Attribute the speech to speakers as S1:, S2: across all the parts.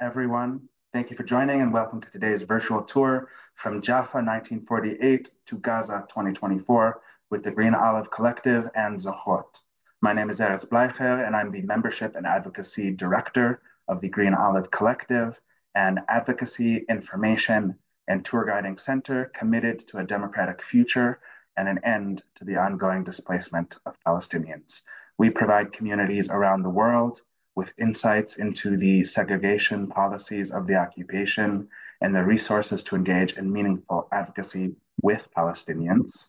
S1: everyone. Thank you for joining and welcome to today's virtual tour from Jaffa 1948 to Gaza 2024 with the Green Olive Collective and Zochrot. My name is Erez Bleicher and I'm the Membership and Advocacy Director of the Green Olive Collective, an advocacy, information, and tour guiding center committed to a democratic future and an end to the ongoing displacement of Palestinians. We provide communities around the world with insights into the segregation policies of the occupation and the resources to engage in meaningful advocacy with Palestinians.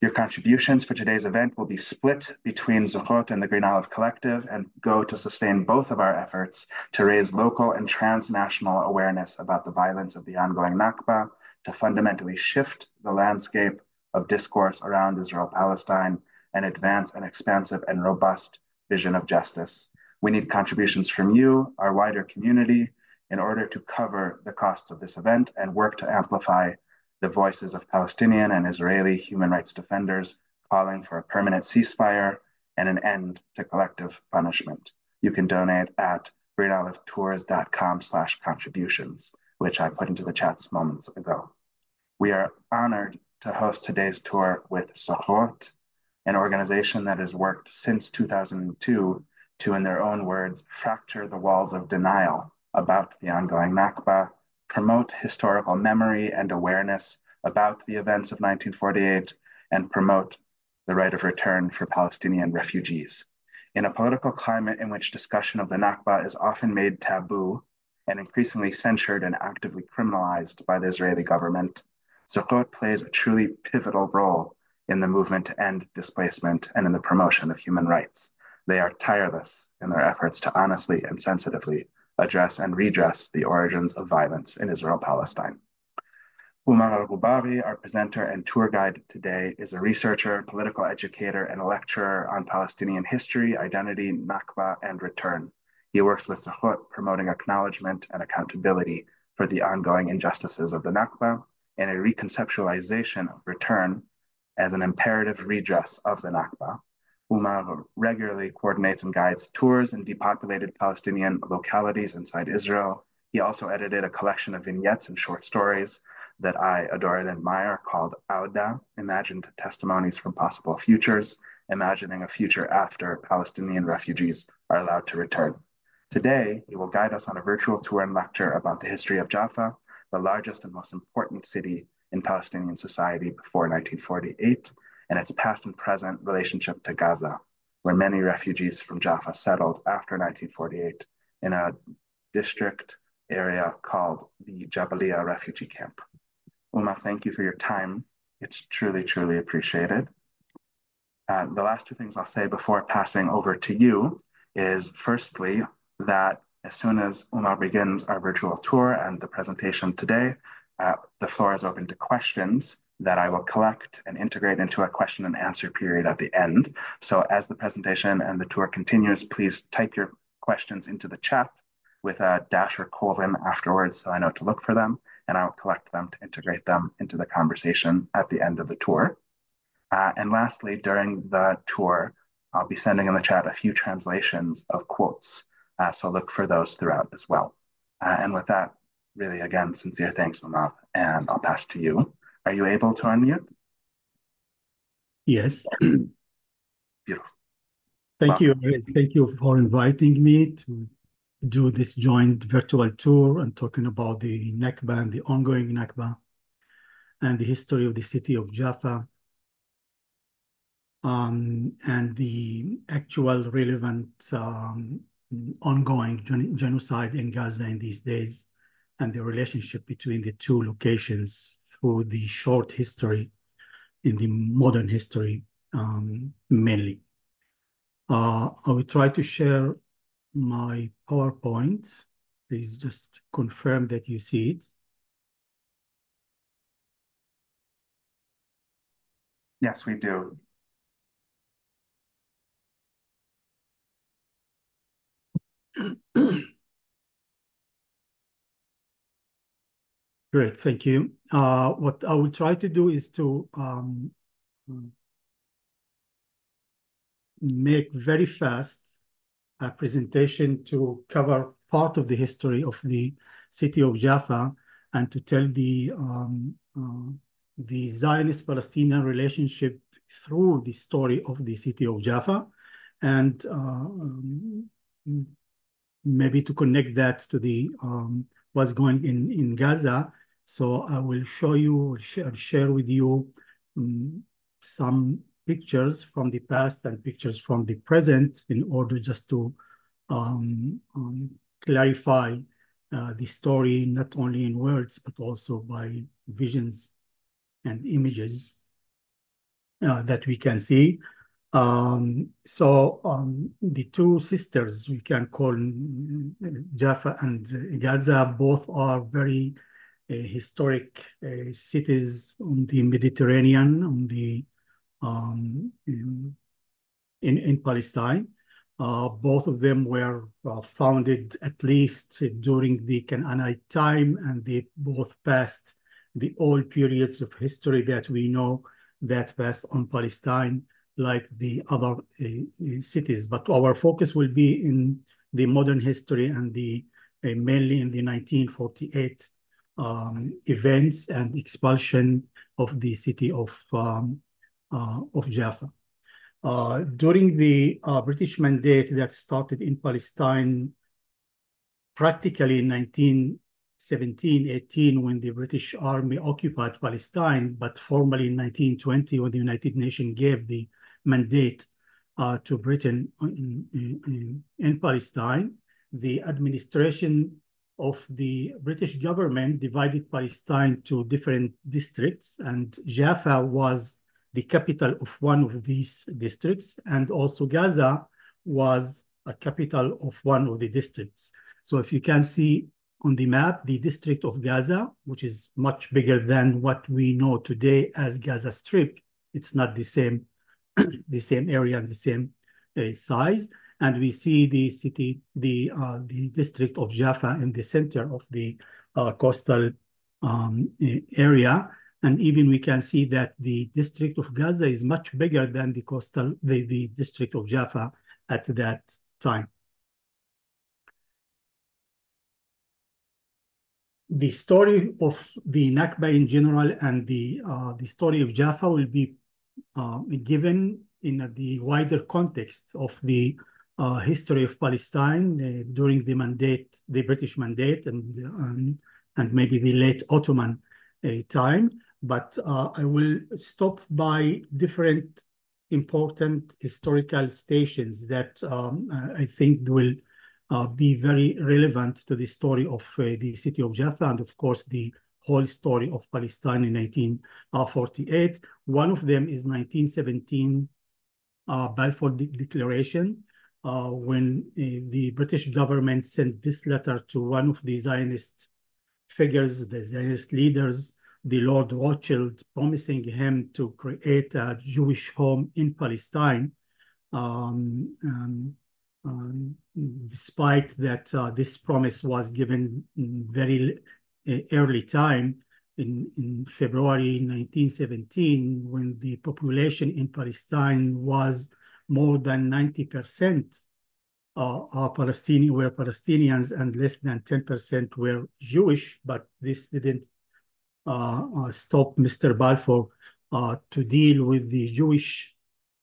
S1: Your contributions for today's event will be split between Zochrot and the Green Olive Collective and go to sustain both of our efforts to raise local and transnational awareness about the violence of the ongoing Nakba, to fundamentally shift the landscape of discourse around Israel Palestine, and advance an expansive and robust vision of justice. We need contributions from you, our wider community, in order to cover the costs of this event and work to amplify the voices of Palestinian and Israeli human rights defenders calling for a permanent ceasefire and an end to collective punishment. You can donate at greenolivetours.com slash contributions, which I put into the chats moments ago. We are honored to host today's tour with Zochrot, an organization that has worked since 2002 to, in their own words, fracture the walls of denial about the ongoing Nakba, promote historical memory and awareness about the events of 1948, and promote the right of return for Palestinian refugees. In a political climate in which discussion of the Nakba is often made taboo and increasingly censured and actively criminalized by the Israeli government, Zochrot plays a truly pivotal role in the movement to end displacement and in the promotion of human rights. They are tireless in their efforts to honestly and sensitively address and redress the origins of violence in Israel Palestine. Umar al our presenter and tour guide today, is a researcher, political educator, and a lecturer on Palestinian history, identity, Nakba, and return. He works with Zochrot, promoting acknowledgement and accountability for the ongoing injustices of the Nakba and a reconceptualization of return as an imperative redress of the Nakba. Umar regularly coordinates and guides tours in depopulated Palestinian localities inside Israel. He also edited a collection of vignettes and short stories that I adore and admire called Auda, Imagined Testimonies from Possible Futures, imagining a future after Palestinian refugees are allowed to return. Today, he will guide us on a virtual tour and lecture about the history of Jaffa, the largest and most important city in Palestinian society before 1948 and its past and present relationship to Gaza, where many refugees from Jaffa settled after 1948 in a district area called the Jabalia refugee camp. Umar, thank you for your time. It's truly, truly appreciated. Uh, the last two things I'll say before passing over to you is firstly, that as soon as Umar begins our virtual tour and the presentation today, uh, the floor is open to questions that I will collect and integrate into a question and answer period at the end. So as the presentation and the tour continues, please type your questions into the chat with a dash or colon afterwards so I know to look for them and I'll collect them to integrate them into the conversation at the end of the tour. Uh, and lastly, during the tour, I'll be sending in the chat a few translations of quotes. Uh, so look for those throughout as well. Uh, and with that, really, again, sincere thanks, Mamav, and I'll pass to you. Are you able to unmute?
S2: Yes.
S1: Beautiful.
S2: Thank you. Thank you for inviting me to do this joint virtual tour and talking about the Nakba and the ongoing Nakba and the history of the city of Jaffa um, and the actual relevant um, ongoing gen genocide in Gaza in these days and the relationship between the two locations through the short history in the modern history um, mainly. Uh, I will try to share my PowerPoint. Please just confirm that you see it.
S1: Yes, we do.
S2: Great, thank you. Uh, what I will try to do is to um, make very fast a presentation to cover part of the history of the city of Jaffa and to tell the um, uh, the Zionist-Palestinian relationship through the story of the city of Jaffa, and uh, um, maybe to connect that to the um, what's going in in Gaza. So I will show you, share, share with you um, some pictures from the past and pictures from the present in order just to um, um, clarify uh, the story, not only in words, but also by visions and images uh, that we can see. Um, so um, the two sisters we can call Jaffa and Gaza both are very uh, historic uh, cities on the Mediterranean, on the um, in, in Palestine. Uh, both of them were uh, founded at least during the Canaanite time, and they both passed the old periods of history that we know that passed on Palestine, like the other uh, cities. But our focus will be in the modern history and the uh, mainly in the 1948 um, events and expulsion of the city of um, uh, of Jaffa. Uh, during the uh, British mandate that started in Palestine practically in 1917, 18, when the British army occupied Palestine, but formally in 1920, when the United Nations gave the mandate uh, to Britain in, in, in, Palestine, the administration of the British government divided Palestine to different districts, and Jaffa was the capital of one of these districts, and also Gaza was a capital of one of the districts. So if you can see on the map, the district of Gaza, which is much bigger than what we know today as Gaza Strip, it's not the same, the same area and the same uh, size. And we see the city, the uh, the district of Jaffa in the center of the uh, coastal um, area. And even we can see that the district of Gaza is much bigger than the coastal, the, the district of Jaffa at that time. The story of the Nakba in general and the, uh, the story of Jaffa will be uh, given in the wider context of the uh, history of Palestine uh, during the mandate, the British mandate, and, um, and maybe the late Ottoman uh, time. But uh, I will stop by different important historical stations that um, I think will be very relevant to the story of the city of Jaffa and of course the whole story of Palestine in 1948. One of them is 1917 uh, Balfour de Declaration, uh, when uh, the British government sent this letter to one of the Zionist figures, the Zionist leaders, the Lord Rothschild, promising him to create a Jewish home in Palestine. Um, um, um, despite that uh, this promise was given very early time, in, in February 1917, when the population in Palestine was more than 90% uh, are Palestinian, were Palestinians and less than 10% were Jewish, but this didn't uh, uh, stop Mr. Balfour uh, to deal with the Jewish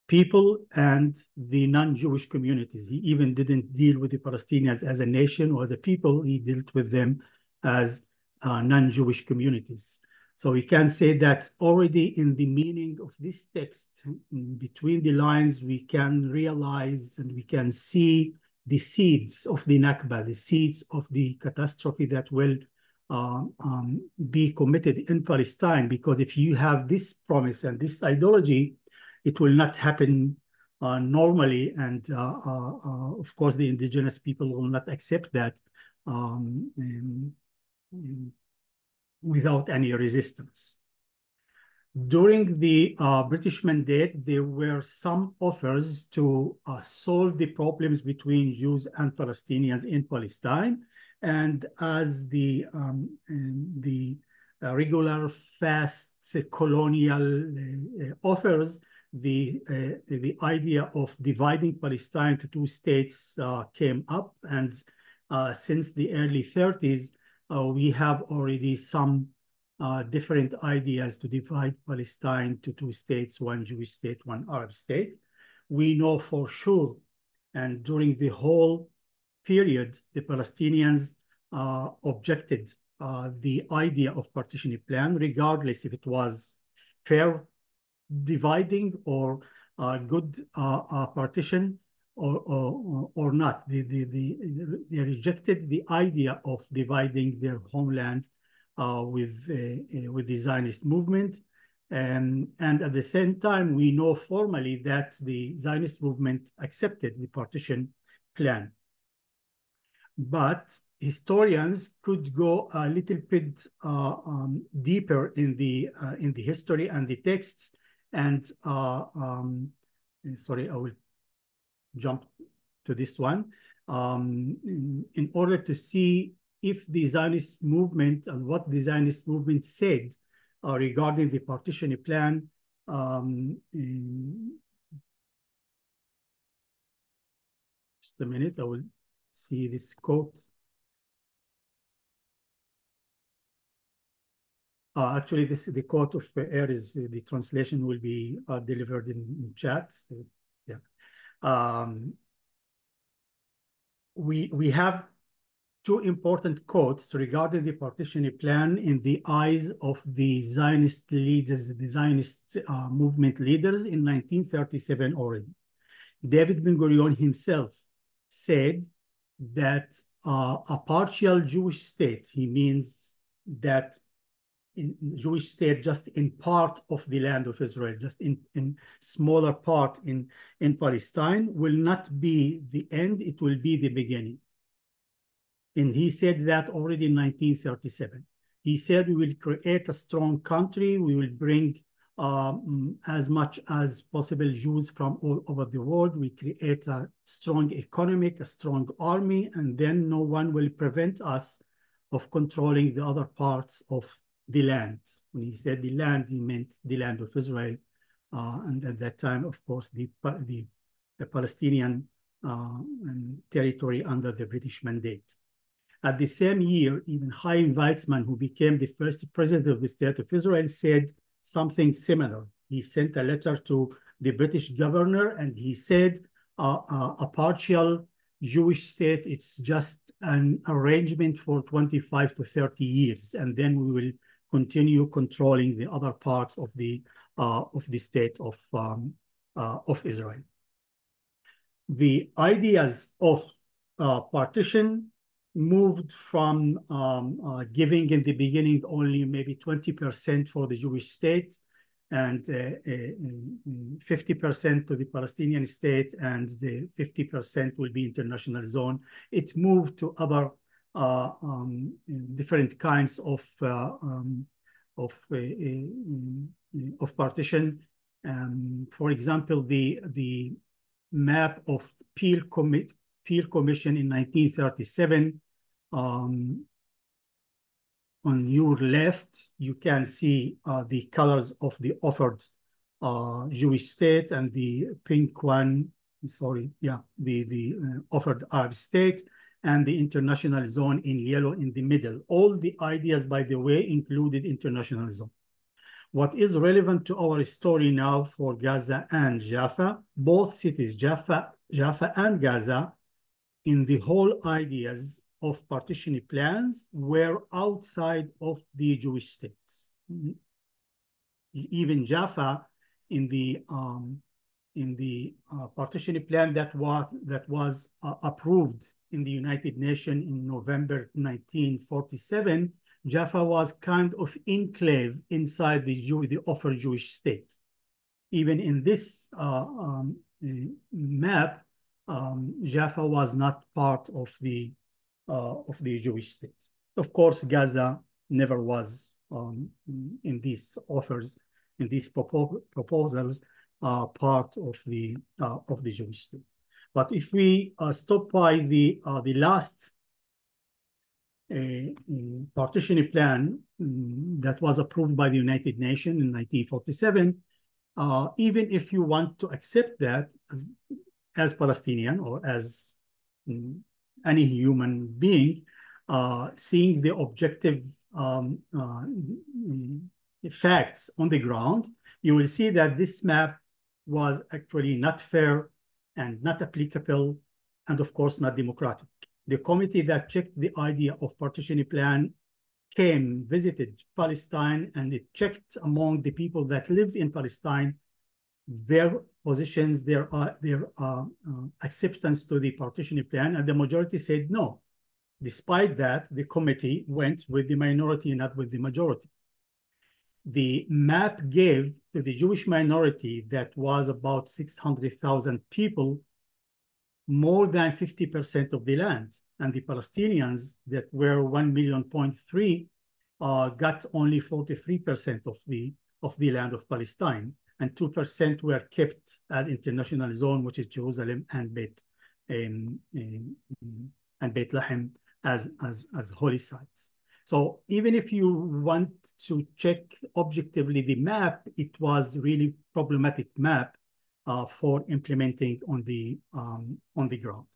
S2: people and the non-Jewish communities. He even didn't deal with the Palestinians as a nation or as a people. He dealt with them as uh, non-Jewish communities. So we can say that already in the meaning of this text, between the lines, we can realize and we can see the seeds of the Nakba, the seeds of the catastrophe that will uh, um, be committed in Palestine because if you have this promise and this ideology, it will not happen uh, normally. And uh, uh, uh of course, the indigenous people will not accept that um, without any resistance. During the uh, British mandate, there were some offers to solve the problems between Jews and Palestinians in Palestine and as the um, the uh, regular fast colonial uh, offers, the uh, the idea of dividing Palestine to two states uh, came up, and uh, since the early 30s, uh, we have already some uh, different ideas to divide Palestine to two states, one Jewish state, one Arab state. We know for sure, and during the whole period, the Palestinians uh, objected the idea of partition plan, regardless if it was fair dividing or uh, good uh, uh, partition or, or, or not. They, they, they, they rejected the idea of dividing their homeland uh, with, uh, with the Zionist movement. And, and at the same time, we know formally that the Zionist movement accepted the partition plan. But historians could go a little bit uh, um, deeper in the uh, in the history and the texts and uh, um, sorry, I will jump to this one. Um, in, in, order to see if the Zionist movement and what the Zionist movement said uh, regarding the partition plan um, just a minute, I will see this quote. Uh, actually, this the quote of air is the translation will be uh, delivered in, in chat. So, um, we we have two important quotes regarding the partition plan in the eyes of the Zionist leaders, the Zionist uh, movement leaders in 1937 already. David Ben Gurion himself said that uh, a partial Jewish state, he means that in Jewish state just in part of the land of Israel, just in, in smaller part in, in Palestine will not be the end, it will be the beginning. And he said that already in 1937. He said we will create a strong country, we will bring um, as much as possible Jews from all over the world. We create a strong economic, a strong army, and then no one will prevent us of controlling the other parts of the land. When he said the land, he meant the land of Israel. Uh, and at that time, of course, the, the, the Palestinian uh, territory under the British mandate. At the same year, even Chaim Weizmann, who became the first president of the state of Israel, said something similar. He sent a letter to the British governor and he said uh, uh, a partial Jewish state, it's just an arrangement for 25 to 30 years, and then we will continue controlling the other parts of the uh, of the state of um, uh, of Israel. The ideas of uh, partition moved from um, uh, giving in the beginning only maybe 20% for the Jewish state and 50% uh, uh, to the Palestinian state and the 50% will be international zone. It moved to other um, different kinds of uh, um, of uh, of partition. Um, for example, the the map of Peel, Commi Peel Commission in 1937. Um, on your left, you can see uh, the colors of the offered uh, Jewish state and the pink one, sorry, yeah, the, the uh, offered Arab state and the international zone in yellow in the middle. All the ideas, by the way, included international zone. What is relevant to our story now for Gaza and Jaffa, both cities, Jaffa, Jaffa and Gaza, in the whole ideas of partition plans were outside of the Jewish states. Even Jaffa in the um, in the uh, partition plan that was that was uh, approved in the United Nations in November 1947, Jaffa was kind of enclave inside the Jew the offered Jewish state. Even in this uh, um, map, um, Jaffa was not part of the uh, of the Jewish state. Of course, Gaza never was um, in these offers, in these propo proposals uh, part of the uh, of the Jewish state. But if we uh, stop by the uh, the last uh, mm, partition plan um, that was approved by the United Nations in 1947, uh, even if you want to accept that as, as Palestinian or as mm, any human being, uh, seeing the objective um, uh, facts on the ground, you will see that this map was actually not fair and not applicable, and of course not democratic. The committee that checked the idea of partition plan came, visited Palestine, and it checked among the people that live in Palestine their positions, their uh, their uh, uh, acceptance to the partition plan, and the majority said no. Despite that, the committee went with the minority, not with the majority. The map gave to the Jewish minority that was about 600,000 people more than 50% of the land. And the Palestinians that were 1 million point three uh, got only 43% of the, of the land of Palestine. And 2% were kept as international zone, which is Jerusalem and Beit, um, um, and Bethlehem as, as, as holy sites. So even if you want to check objectively the map, it was really problematic map uh, for implementing on the um, on the ground.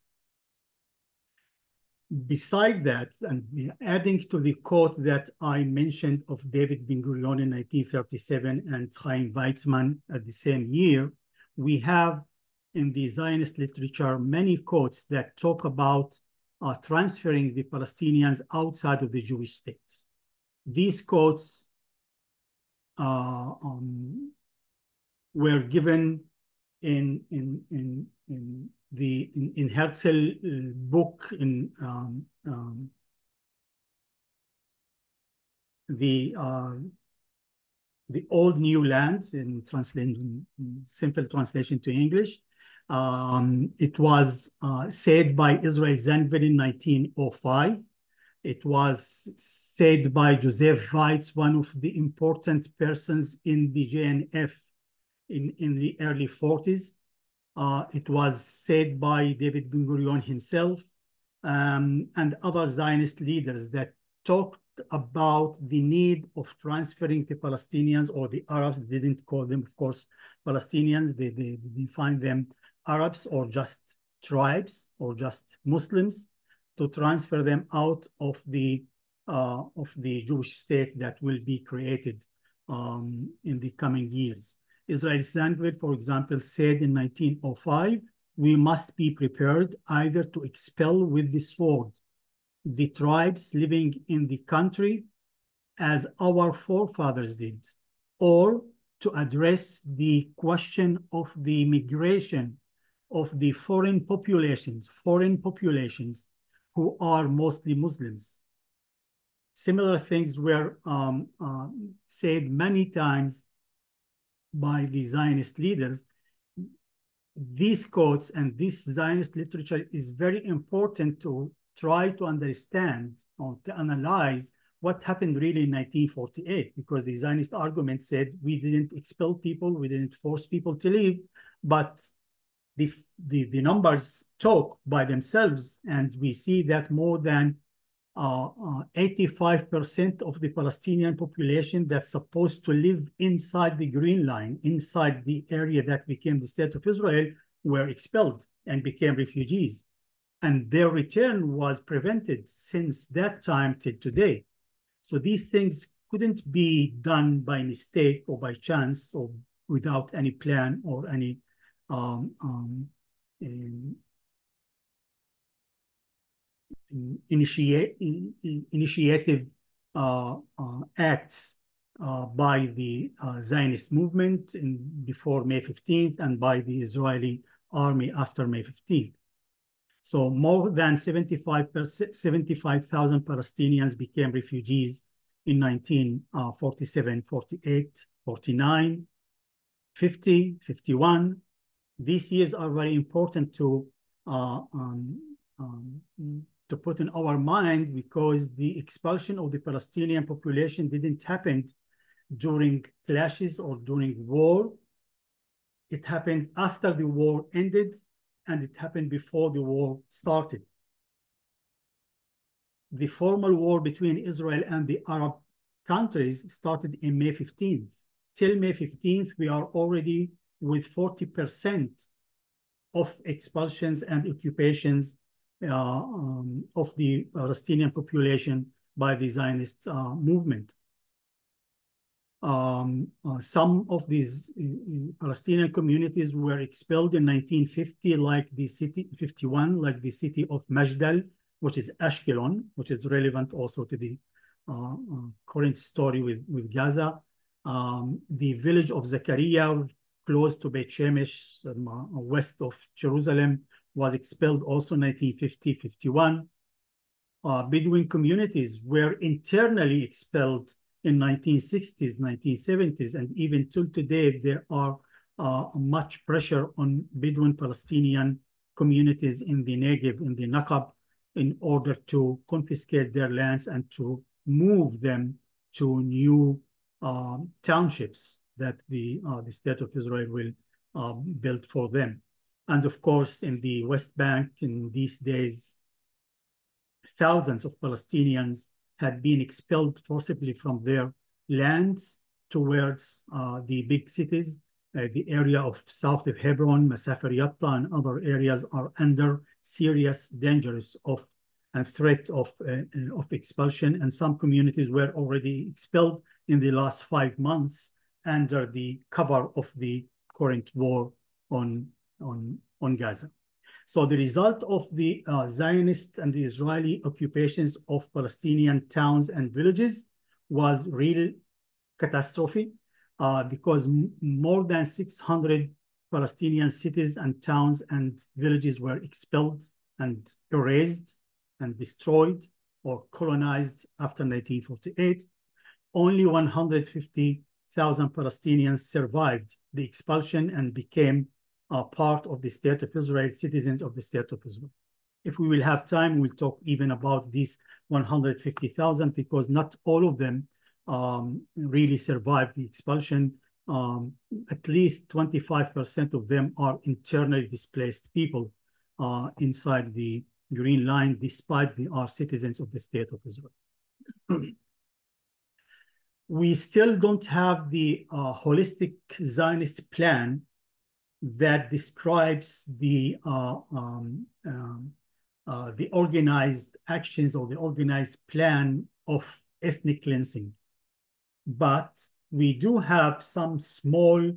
S2: Beside that, and adding to the quote that I mentioned of David Ben Gurion in 1937 and Chaim Weizmann at the same year, we have in the Zionist literature many quotes that talk about uh, transferring the Palestinians outside of the Jewish state. These quotes uh, um, were given in in in in the in, in Herzl uh, book in um, um, the uh, the old new land in translation simple translation to English. Um, it was uh, said by Israel Zangwill in 1905. It was said by Joseph Weitz, one of the important persons in the JNF in, in the early 40s. Uh, it was said by David Ben Gurion himself um, and other Zionist leaders that talked about the need of transferring the Palestinians or the Arabs. They didn't call them, of course, Palestinians. They, they, they defined them Arabs or just tribes or just Muslims to transfer them out of the uh, of the Jewish state that will be created um, in the coming years. Israel Zangwill, for example, said in 1905, we must be prepared either to expel with the sword the tribes living in the country as our forefathers did, or to address the question of the migration of the foreign populations, foreign populations who are mostly Muslims. Similar things were um, uh, said many times by the Zionist leaders, these quotes and this Zionist literature is very important to try to understand or to analyze what happened really in 1948, because the Zionist argument said we didn't expel people, we didn't force people to leave, but the, the, the numbers talk by themselves, and we see that more than 85% uh, uh, of the Palestinian population that's supposed to live inside the Green Line, inside the area that became the state of Israel, were expelled and became refugees. And their return was prevented since that time till today. So these things couldn't be done by mistake or by chance or without any plan or any um, um, initiate, initiative uh, uh, acts uh, by the Zionist movement in, before May 15th and by the Israeli army after May 15th. So more than 75,000 75, Palestinians became refugees in 1947, 48, 49, 50, 51. These years are very important to uh, um, um, to put in our mind because the expulsion of the Palestinian population didn't happen during clashes or during war. It happened after the war ended and it happened before the war started. The formal war between Israel and the Arab countries started in May 15th till May 15th, we are already with 40% of expulsions and occupations uh, um, of the Palestinian population by the Zionist uh, movement. Um, uh, some of these uh, uh, Palestinian communities were expelled in 1950, like the city 51, like the city of Majdal, which is Ashkelon, which is relevant also to the uh, current story with, with Gaza. Um, the village of Zakaria, close to Beit Shemesh, west of Jerusalem, was expelled also 1950-51. Bedouin communities were internally expelled in 1960s, 1970s, and even till today, there are uh, much pressure on Bedouin Palestinian communities in the Negev, in the Nakab, in order to confiscate their lands and to move them to new uh, townships that the, uh, the state of Israel will uh, build for them. And of course, in the West Bank in these days, thousands of Palestinians had been expelled forcibly from their lands towards uh, the big cities. Uh, the area of south of Hebron, Masafer Yatta, and other areas are under serious dangers of and threat of, uh, of expulsion. And some communities were already expelled in the last five months under the cover of the current war on, on, on Gaza. So the result of the uh, Zionist and the Israeli occupations of Palestinian towns and villages was real catastrophe uh, because more than 600 Palestinian cities and towns and villages were expelled and erased and destroyed or colonized after 1948. Only 150,000 Palestinians survived the expulsion and became are part of the state of Israel, citizens of the state of Israel. If we will have time, we'll talk even about these 150,000 because not all of them um, really survived the expulsion. Um, at least 25% of them are internally displaced people uh, inside the Green Line, despite they are citizens of the state of Israel. we still don't have the uh, holistic Zionist plan that describes the uh, um, um, uh, the organized actions or the organized plan of ethnic cleansing. But we do have some small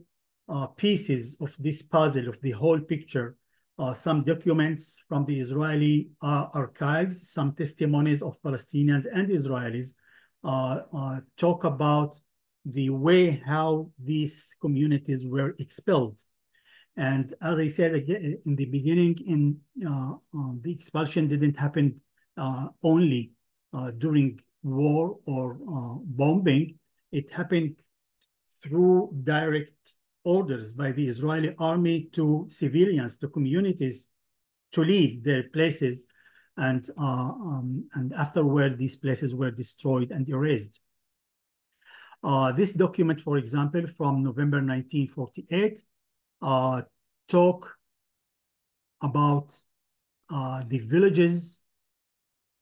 S2: uh, pieces of this puzzle of the whole picture, uh, some documents from the Israeli uh, archives, some testimonies of Palestinians and Israelis talk about the way how these communities were expelled and as I said again in the beginning, in uh, um, the expulsion didn't happen uh, only uh, during war or uh, bombing. It happened through direct orders by the Israeli army to civilians, to communities, to leave their places, and uh, um, and afterward these places were destroyed and erased. Uh, this document, for example, from November 1948, uh, talk about uh, the villages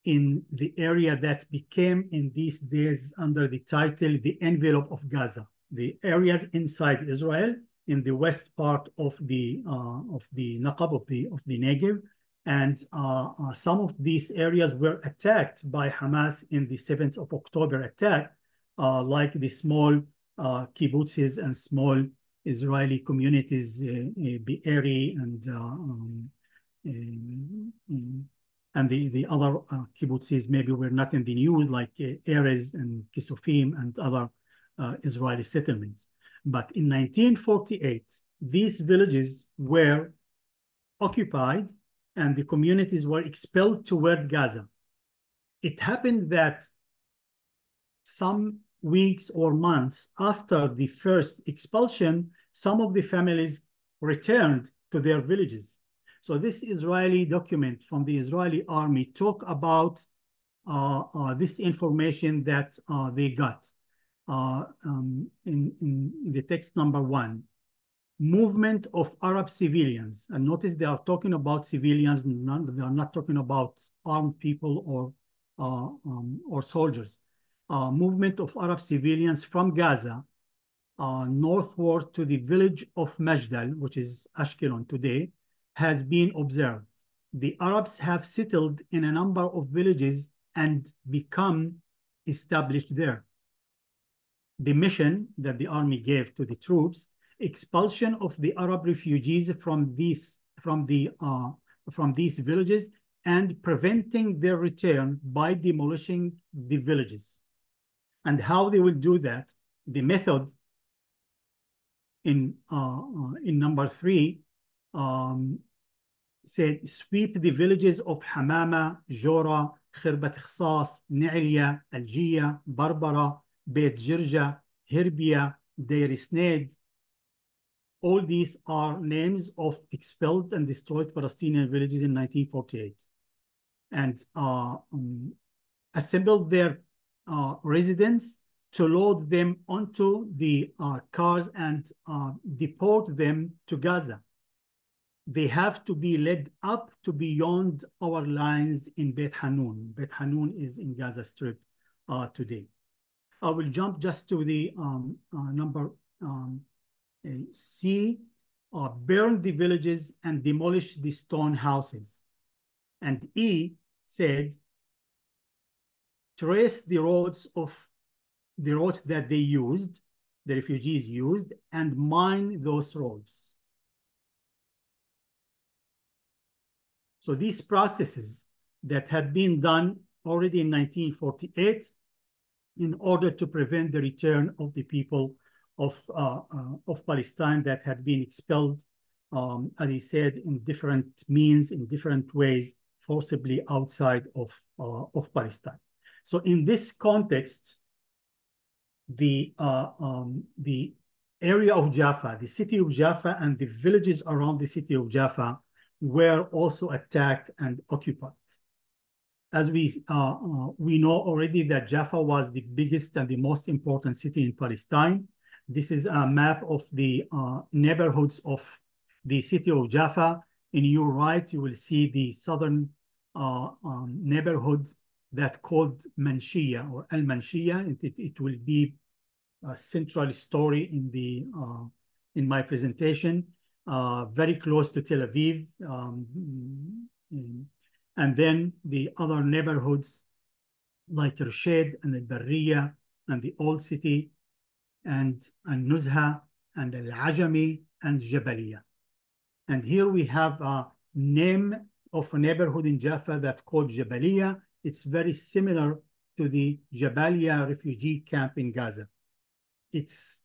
S2: in the area that became in these days under the title the envelope of Gaza, the areas inside Israel in the west part of the uh, of the Naqab of the of the Negev, and uh, uh, some of these areas were attacked by Hamas in the 7th of October attack, uh, like the small kibbutzes and small Israeli communities, uh, Be'eri and um, and the, the other uh, kibbutzes maybe were not in the news like uh, Erez and Kisufim and other uh, Israeli settlements. But in 1948, these villages were occupied and the communities were expelled toward Gaza. It happened that some weeks or months after the first expulsion, some of the families returned to their villages. So this Israeli document from the Israeli army talk about uh, uh, this information that uh, they got uh, um, in, in the text number one. Movement of Arab civilians. And notice they are talking about civilians, not, they are not talking about armed people or, uh, um, or soldiers uh, movement of Arab civilians from Gaza uh, northward to the village of Majdal, which is Ashkelon today, has been observed. The Arabs have settled in a number of villages and become established there. The mission that the army gave to the troops, expulsion of the Arab refugees from these from the uh, from these villages and preventing their return by demolishing the villages. And how they will do that, the method in uh, uh, in number three um, said sweep the villages of Hamama, Jora, Khirbat Khsas, Ne'ilya, Algiya, Barbara, Beit Jirja, Hirbia, Deir Isned. All these are names of expelled and destroyed Palestinian villages in 1948 and uh, um, assembled their uh, residents to load them onto the uh, cars and uh, deport them to Gaza. They have to be led up to beyond our lines in Beit Hanun. Beit Hanun is in Gaza Strip uh, today. I will jump just to the um, uh, number um, C, uh, burn the villages and demolish the stone houses. And E said, trace the roads of the roads that they used, the refugees used, and mine those roads. So these practices that had been done already in 1948 in order to prevent the return of the people of, uh, uh, of Palestine that had been expelled, um, as he said, in different means, in different ways, forcibly outside of, uh, of Palestine. So in this context, the, uh, um, the area of Jaffa, the city of Jaffa and the villages around the city of Jaffa were also attacked and occupied. As we, uh, uh, we know already that Jaffa was the biggest and the most important city in Palestine. This is a map of the uh, neighborhoods of the city of Jaffa. In your right, you will see the southern uh, um, neighborhood that called Manshia or Al Manshia. It, it, it, will be a central story in the uh, in my presentation. Uh, very close to Tel Aviv, um, and then the other neighborhoods like Rashed and Al Barriya and the Old City and Al Nuzha and Al Ajami and Jabaliya. And here we have a name of a neighborhood in Jaffa that called Jabaliya. It's very similar to the Jabalia refugee camp in Gaza. It's,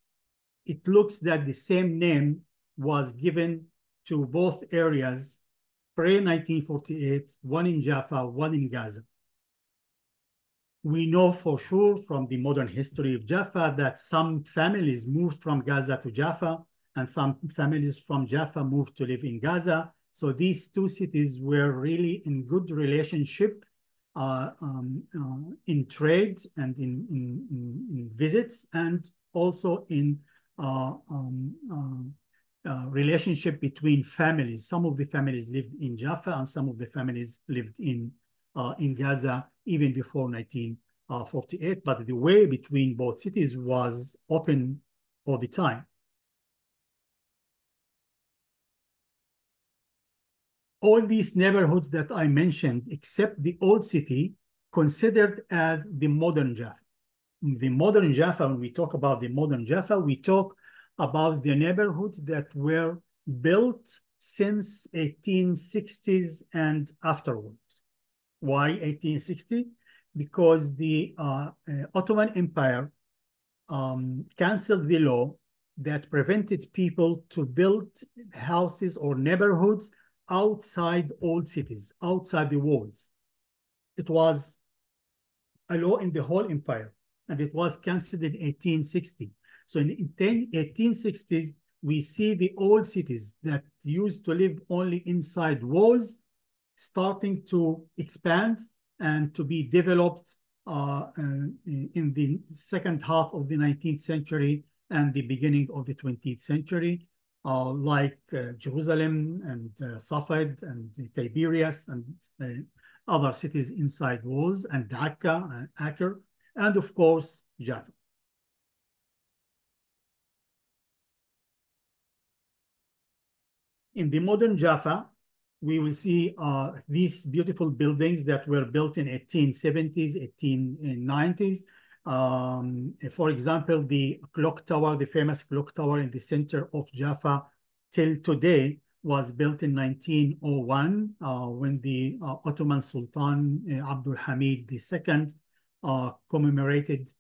S2: it looks that the same name was given to both areas pre-1948, one in Jaffa, one in Gaza. We know for sure from the modern history of Jaffa that some families moved from Gaza to Jaffa and some families from Jaffa moved to live in Gaza so these two cities were really in good relationship uh, um, uh, in trade and in, in, in, visits and also in uh, um, uh, uh, relationship between families. Some of the families lived in Jaffa and some of the families lived in, Uh, in Gaza even before 1948. But the way between both cities was open all the time. all these neighborhoods that I mentioned, except the old city, considered as the modern Jaffa. The modern Jaffa, when we talk about the modern Jaffa, we talk about the neighborhoods that were built since 1860s and afterwards. Why 1860? Because the uh, uh, Ottoman Empire um, canceled the law that prevented people to build houses or neighborhoods outside old cities, outside the walls. It was a law in the whole empire, and it was cancelled in 1860. So in 1860s, we see the old cities that used to live only inside walls starting to expand and to be developed uh, in the second half of the 19th century and the beginning of the 20th century, uh, like uh, Jerusalem and uh, Safed and Tiberias and uh, other cities inside walls and Dhaka and Acre, and of course, Jaffa. In the modern Jaffa, we will see uh, these beautiful buildings that were built in 1870s, 1890s. Um, for example, the clock tower, the famous clock tower in the center of Jaffa till today was built in 1901 uh, when the uh, Ottoman Sultan uh, Abdul Hamid II uh, commemorated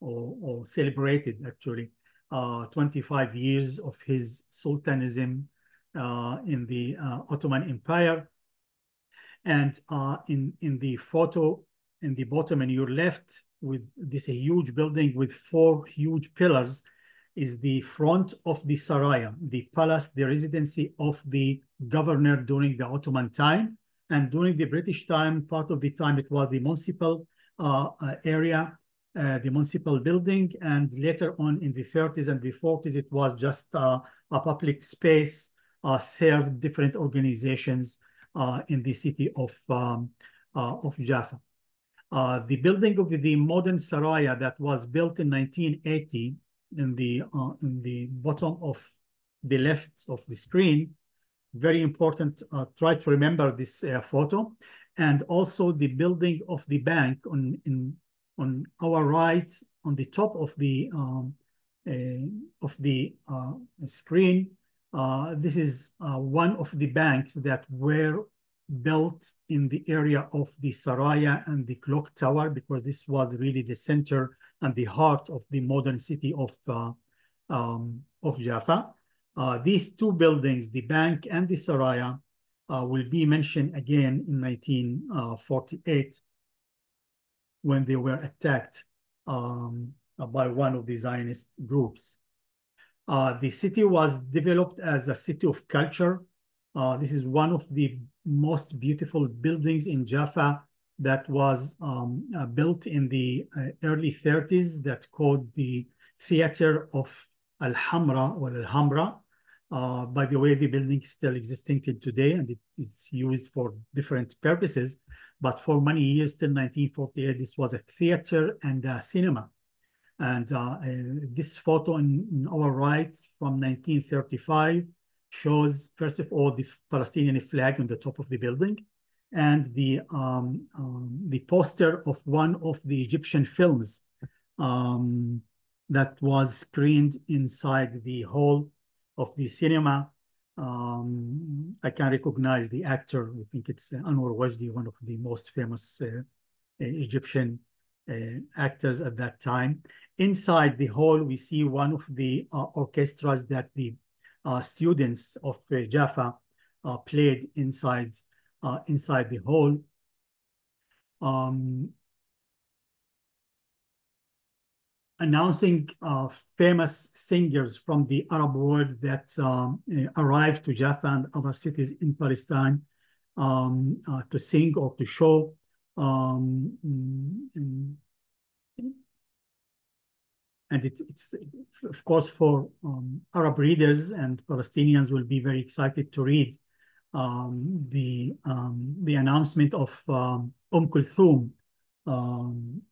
S2: or, or, celebrated actually uh, 25 years of his sultanism in the Ottoman Empire. And in, in the photo in the bottom and you're left with this huge building with four huge pillars is the front of the Saraya, the palace, the residency of the governor during the Ottoman time. And during the British time, part of the time it was the municipal uh, uh, area, uh, the municipal building. And later on in the 30s and the 40s, it was just uh, a public space, uh, served different organizations uh, in the city of, um, of Jaffa. the building of the, modern Saraya that was built in 1980 in the uh, in the bottom of the left of the screen. Very important. Uh, try to remember this uh, photo, and also the building of the bank on in on our right on the top of the um, uh, of the uh, screen. Uh, this is one of the banks that were built in the area of the Saraya and the clock tower because this was really the center and the heart of the modern city of, uh, um, of Jaffa. Uh, these two buildings, the bank and the Saraya, uh, will be mentioned again in 1948 when they were attacked um, by one of the Zionist groups. Uh, the city was developed as a city of culture. Uh, this is one of the most beautiful buildings in Jaffa that was um, uh, built in the uh, early 30s that called the Theater of Alhambra or Al-Hamra. Uh, by the way, the building is still existing till today and it, it's used for different purposes. But for many years, till 1948, this was a theater and a cinema. And uh, uh, this photo in, in our right from 1935 shows, first of all, the Palestinian flag on the top of the building and the um, um, the poster of one of the Egyptian films um, that was screened inside the hall of the cinema. Um, I can recognize the actor. I think it's Anwar Wajdi, one of the most famous uh, Egyptian actors at that time. Inside the hall, we see one of the uh, orchestras that the uh, students of uh, Jaffa uh, played inside uh, inside the hall. Um, announcing uh, famous singers from the Arab world that um, uh, arrived to Jaffa and other cities in Palestine um, uh, to sing or to show. Um, and, and it, it's, of course, for um, Arab readers and Palestinians will be very excited to read um, the um, the announcement of um, Umm Kulthum um,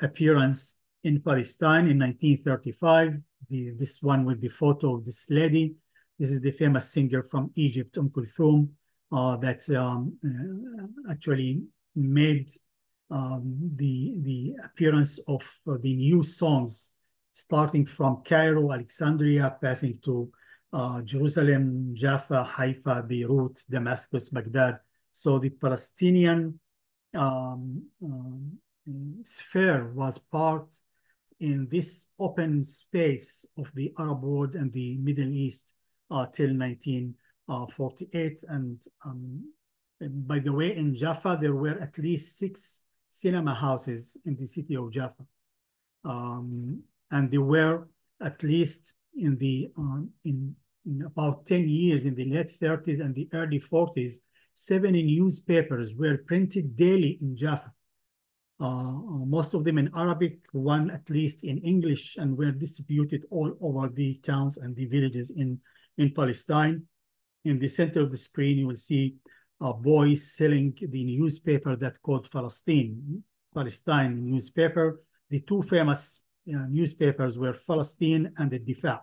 S2: appearance in Palestine in 1935. The, this one with the photo of this lady. This is the famous singer from Egypt, Umm Kulthum, uh, that um, uh, actually made um, the the appearance of uh, the new songs, starting from Cairo, Alexandria, passing to uh, Jerusalem, Jaffa, Haifa, Beirut, Damascus, Baghdad. So the Palestinian um, um, sphere was part in this open space of the Arab world and the Middle East uh, till 1948. And um, by the way, in Jaffa, there were at least six cinema houses in the city of Jaffa. Um, and there were at least in the um, in, in about 10 years in the late 30s and the early 40s, 70 newspapers were printed daily in Jaffa. Uh, uh, most of them in Arabic, one at least in English, and were distributed all over the towns and the villages in, in Palestine. In the center of the screen, you will see a boy selling the newspaper that called Palestine, Palestine newspaper. The two famous uh, newspapers were Palestine and the Difa.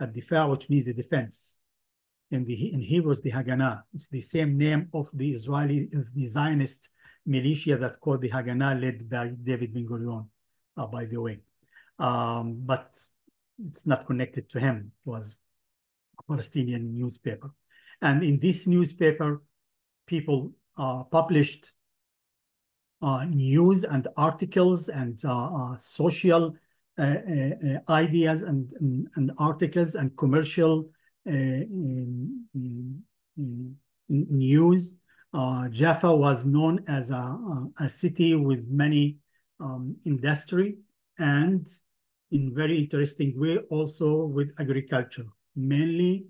S2: Al-Difa, which means the defense. in the in Hebrew the Haganah. It's the same name of the Israeli the Zionist militia that called the Haganah, led by David Ben Gurion, uh, by the way. Um, but it's not connected to him. It was a Palestinian newspaper. And in this newspaper, people uh, published uh, news and articles and uh, social ideas and, and, and, articles and commercial in, in, in news. Jaffa was known as a, a city with many um, industry and in very interesting way also with agriculture, mainly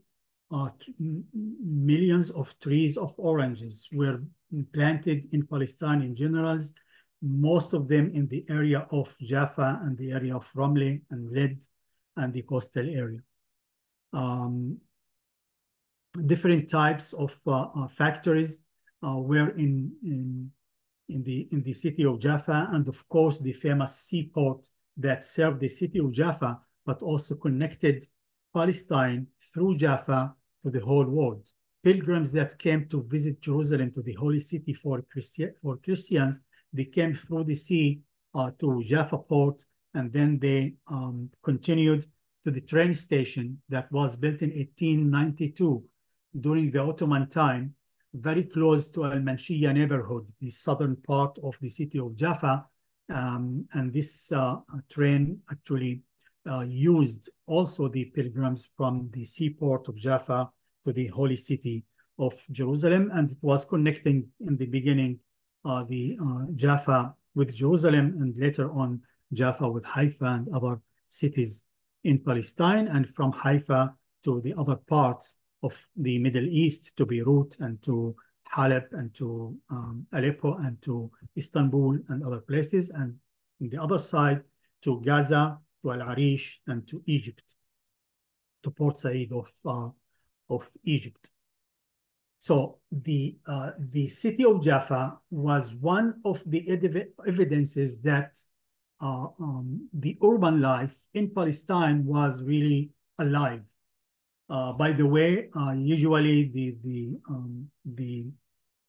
S2: uh, millions of trees of oranges were planted in Palestine in general, most of them in the area of Jaffa and the area of Ramle and Led and the coastal area. Um, different types of uh, uh, factories uh, were in, in, in, the, in the city of Jaffa and of course the famous seaport that served the city of Jaffa but also connected Palestine through Jaffa to the whole world. Pilgrims that came to visit Jerusalem to the holy city for, Christi for Christians, they came through the sea uh, to Jaffa port and then they um, continued to the train station that was built in 1892 during the Ottoman time, very close to Al-Manshiyya neighborhood, the southern part of the city of Jaffa. Um, and this uh, train actually uh, used also the pilgrims from the seaport of Jaffa to the holy city of Jerusalem. And it was connecting in the beginning uh, the uh, Jaffa with Jerusalem and later on Jaffa with Haifa and other cities in Palestine and from Haifa to the other parts of the Middle East to Beirut and to Halep and to um, Aleppo and to Istanbul and other places and the other side to Gaza to Al Arish and to Egypt, to Port Said of, uh, of Egypt. So the, uh, the city of Jaffa was one of the ev evidences that uh, um, the urban life in Palestine was really alive. Uh, by the way, uh, usually the, the, um, the,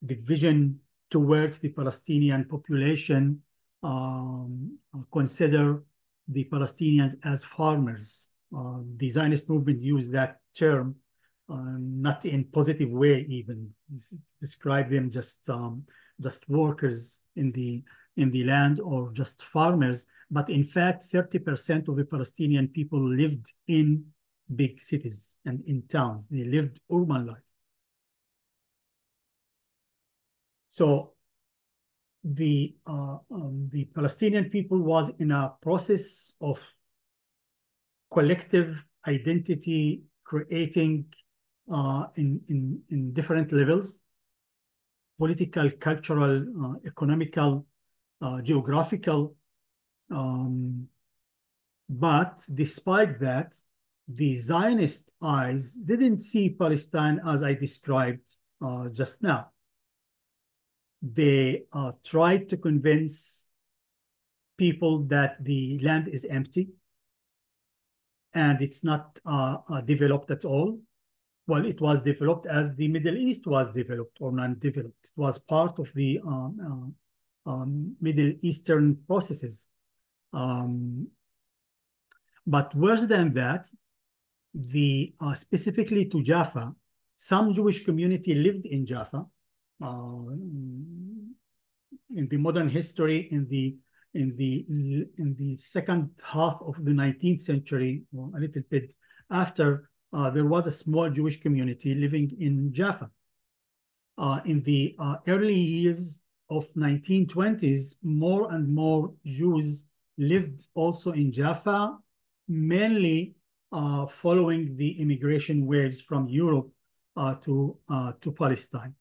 S2: the vision towards the Palestinian population um, consider the Palestinians as farmers. Uh, the Zionist movement used that term, uh, not in positive way even, describe them just um, just workers in the in the land or just farmers. But in fact, 30% of the Palestinian people lived in big cities and in towns. They lived urban life. So the uh, um, the Palestinian people was in a process of collective identity creating uh, in, in, in different levels, political, cultural, uh, economical, uh, geographical. Um, but despite that, the Zionist eyes didn't see Palestine as I described uh, just now they uh, tried to convince people that the land is empty and it's not uh, uh, developed at all. Well, it was developed as the Middle East was developed or non-developed. It was part of the um, uh, um, Middle Eastern processes. Um, but worse than that, the uh, specifically to Jaffa, some Jewish community lived in Jaffa uh, in the modern history in the in the in the second half of the 19th century, a little bit after, uh, there was a small Jewish community living in Jaffa. Uh, in the uh, early years of 1920s, more and more Jews lived also in Jaffa, mainly uh, following the immigration waves from Europe uh, to to Palestine.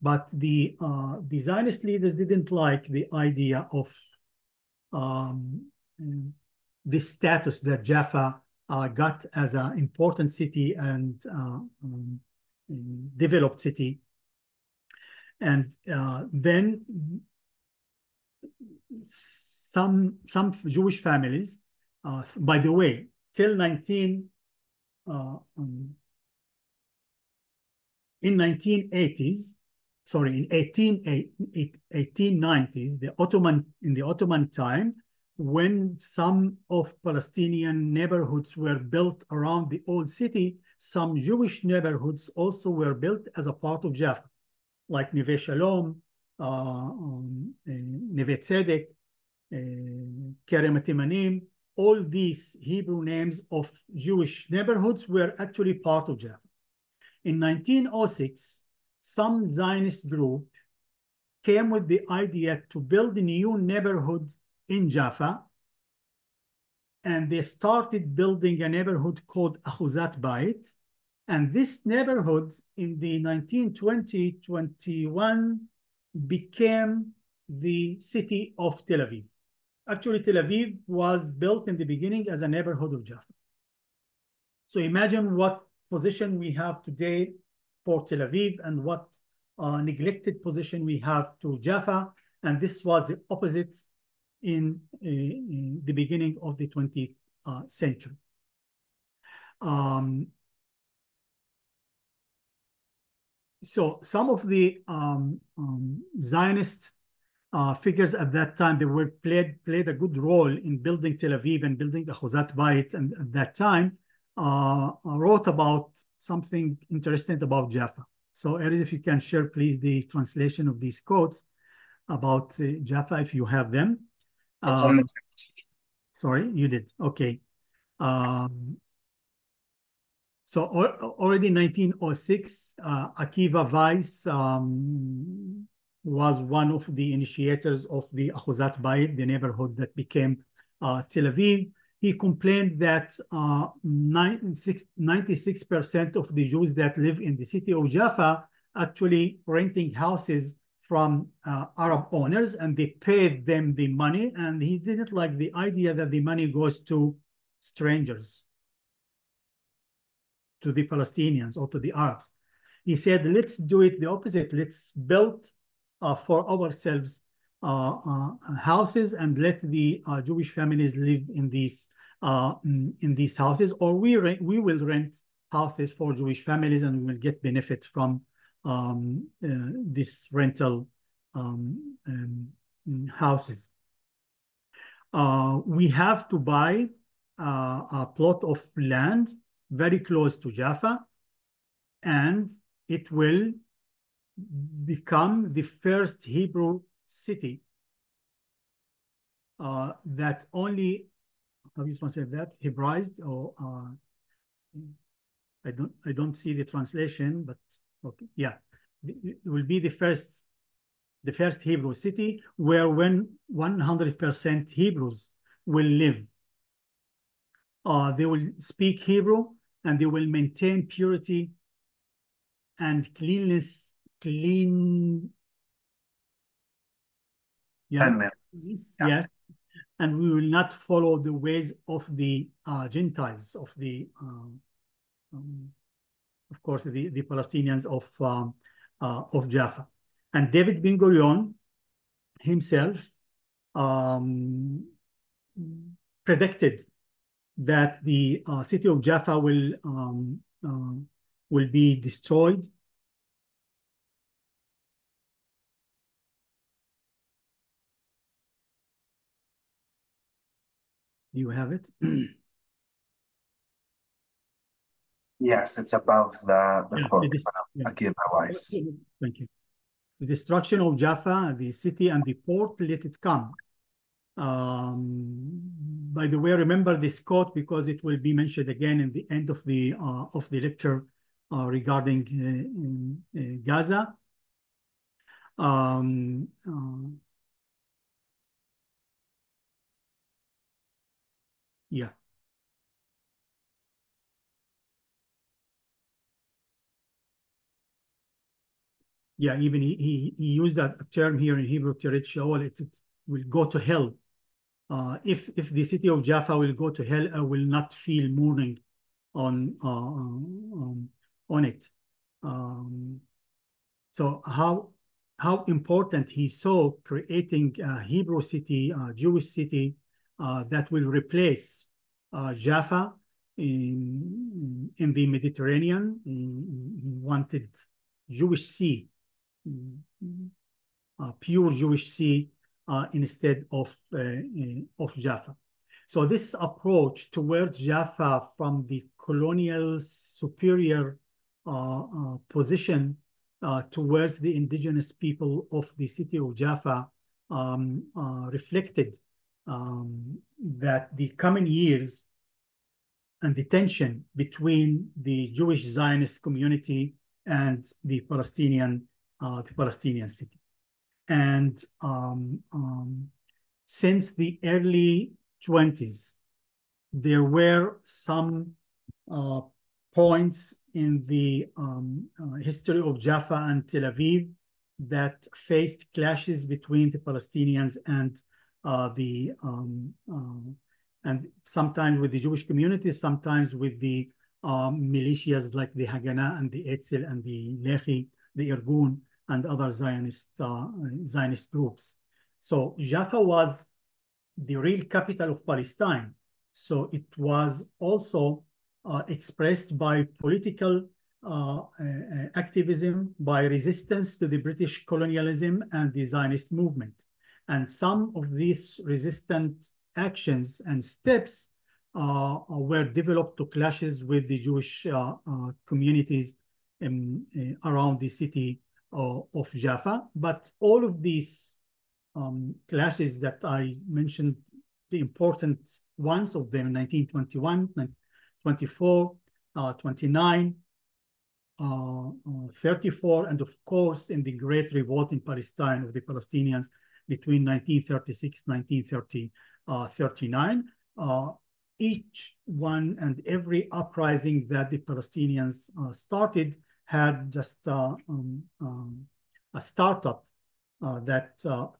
S2: But the uh, the Zionist leaders didn't like the idea of um, the status that Jaffa uh, got as an important city and uh, um, developed city. And uh, then some some Jewish families, uh, by the way, till 19 uh, um, in 1980s, sorry, in 18, 1890s, the Ottoman, in the Ottoman time, when some of Palestinian neighborhoods were built around the old city, some Jewish neighborhoods also were built as a part of Jaffa, like Neve Shalom, uh, um, uh, Neve Tzedek, uh, Kerem Timanim, all these Hebrew names of Jewish neighborhoods were actually part of Jaffa. In 1906, some Zionist group came with the idea to build new neighborhood in Jaffa, and they started building a neighborhood called Ahuzat Bait. And this neighborhood in the 1920-21 became the city of Tel Aviv. Actually, Tel Aviv was built in the beginning as a neighborhood of Jaffa. So imagine what position we have today for Tel Aviv and what uh, neglected position we have to Jaffa. And this was the opposite in, uh, in the beginning of the 20th uh, century. Um, so some of the um, um, Zionist uh, figures at that time, they were played played a good role in building Tel Aviv and building the Ahuzat Bait. And at that time, uh, wrote about something interesting about Jaffa. So Erez, if you can share, please, the translation of these quotes about uh, Jaffa, if you have them. Um, sorry, you did. Okay. Um, so already 1906, uh, Akiva Weiss um, was one of the initiators of the Ahuzat Bayit, the neighborhood that became uh, Tel Aviv. He complained that 96% uh, of the Jews that live in the city of Jaffa actually renting houses from uh, Arab owners and they paid them the money and he didn't like the idea that the money goes to strangers, to the Palestinians or to the Arabs. He said, let's do it the opposite. Let's build uh, for ourselves uh, uh, houses and let the Jewish families live in these mm, in these houses, or we we will rent houses for Jewish families and we will get benefit from um, uh, this rental um, um, houses. Uh, we have to buy uh, a plot of land very close to Jaffa, and it will become the first Hebrew city uh, that only, how do you translate that? Hebraized or uh, I don't I don't see the translation, but okay, yeah, it will be the first the first Hebrew city where when 100% Hebrews will live. Uh, they will speak Hebrew and they will maintain purity and cleanliness clean. Yeah. Yes, yeah. yes. And we will not follow the ways of the uh, Gentiles, of the, um, um, of course, the, the Palestinians of, um, uh, of Jaffa. And David Ben Gurion himself um, predicted that the uh, city of Jaffa will um, uh, will be destroyed you have it?
S1: yes, it's above the, the yeah, quote yeah. Weiss.
S2: Thank you. The destruction of Jaffa, the city and the port, let it come. Um, by the way, remember this quote because it will be mentioned again in the end of the uh, of the lecture uh, regarding uh, uh Gaza. Um, uh, Yeah. Yeah, even he, he, he used that term here in Hebrew, Tiret Shaol, it, it will go to hell. Uh, if if the city of Jaffa will go to hell, I will not feel mourning on uh, um, on it. Um, so how how important he saw creating a Hebrew city, a Jewish city, uh, that will replace uh, Jaffa in, in the Mediterranean. He wanted Jewish Sea, uh, pure Jewish Sea uh, instead of, uh, of Jaffa. So this approach towards Jaffa from the colonial superior uh, uh, position uh, towards the indigenous people of the city of Jaffa um, reflected um, that the coming years and the tension between the Jewish Zionist community and the Palestinian, uh, the Palestinian city. And um, um, since the early 20s, there were some uh, points in the um, uh, history of Jaffa and Tel Aviv that faced clashes between the Palestinians and uh, the um, uh, and sometimes with the Jewish communities, sometimes with the um, militias like the Haganah and the Etzel and the Lehi, the Irgun, and other Zionist uh, Zionist groups. So Jaffa was the real capital of Palestine. So it was also uh, expressed by political uh, uh, activism, by resistance to the British colonialism and the Zionist movement. And some of these resistant actions and steps uh, were developed to clashes with the Jewish uh, uh, communities in, around the city of Jaffa. But all of these um, clashes that I mentioned, the important ones of them, 1921, 24, uh, 29, uh, uh, 34, and of course in the Great Revolt in Palestine of the Palestinians between 1936 1939. Uh, each one and every uprising that the Palestinians uh, started had just uh, um, um, a startup that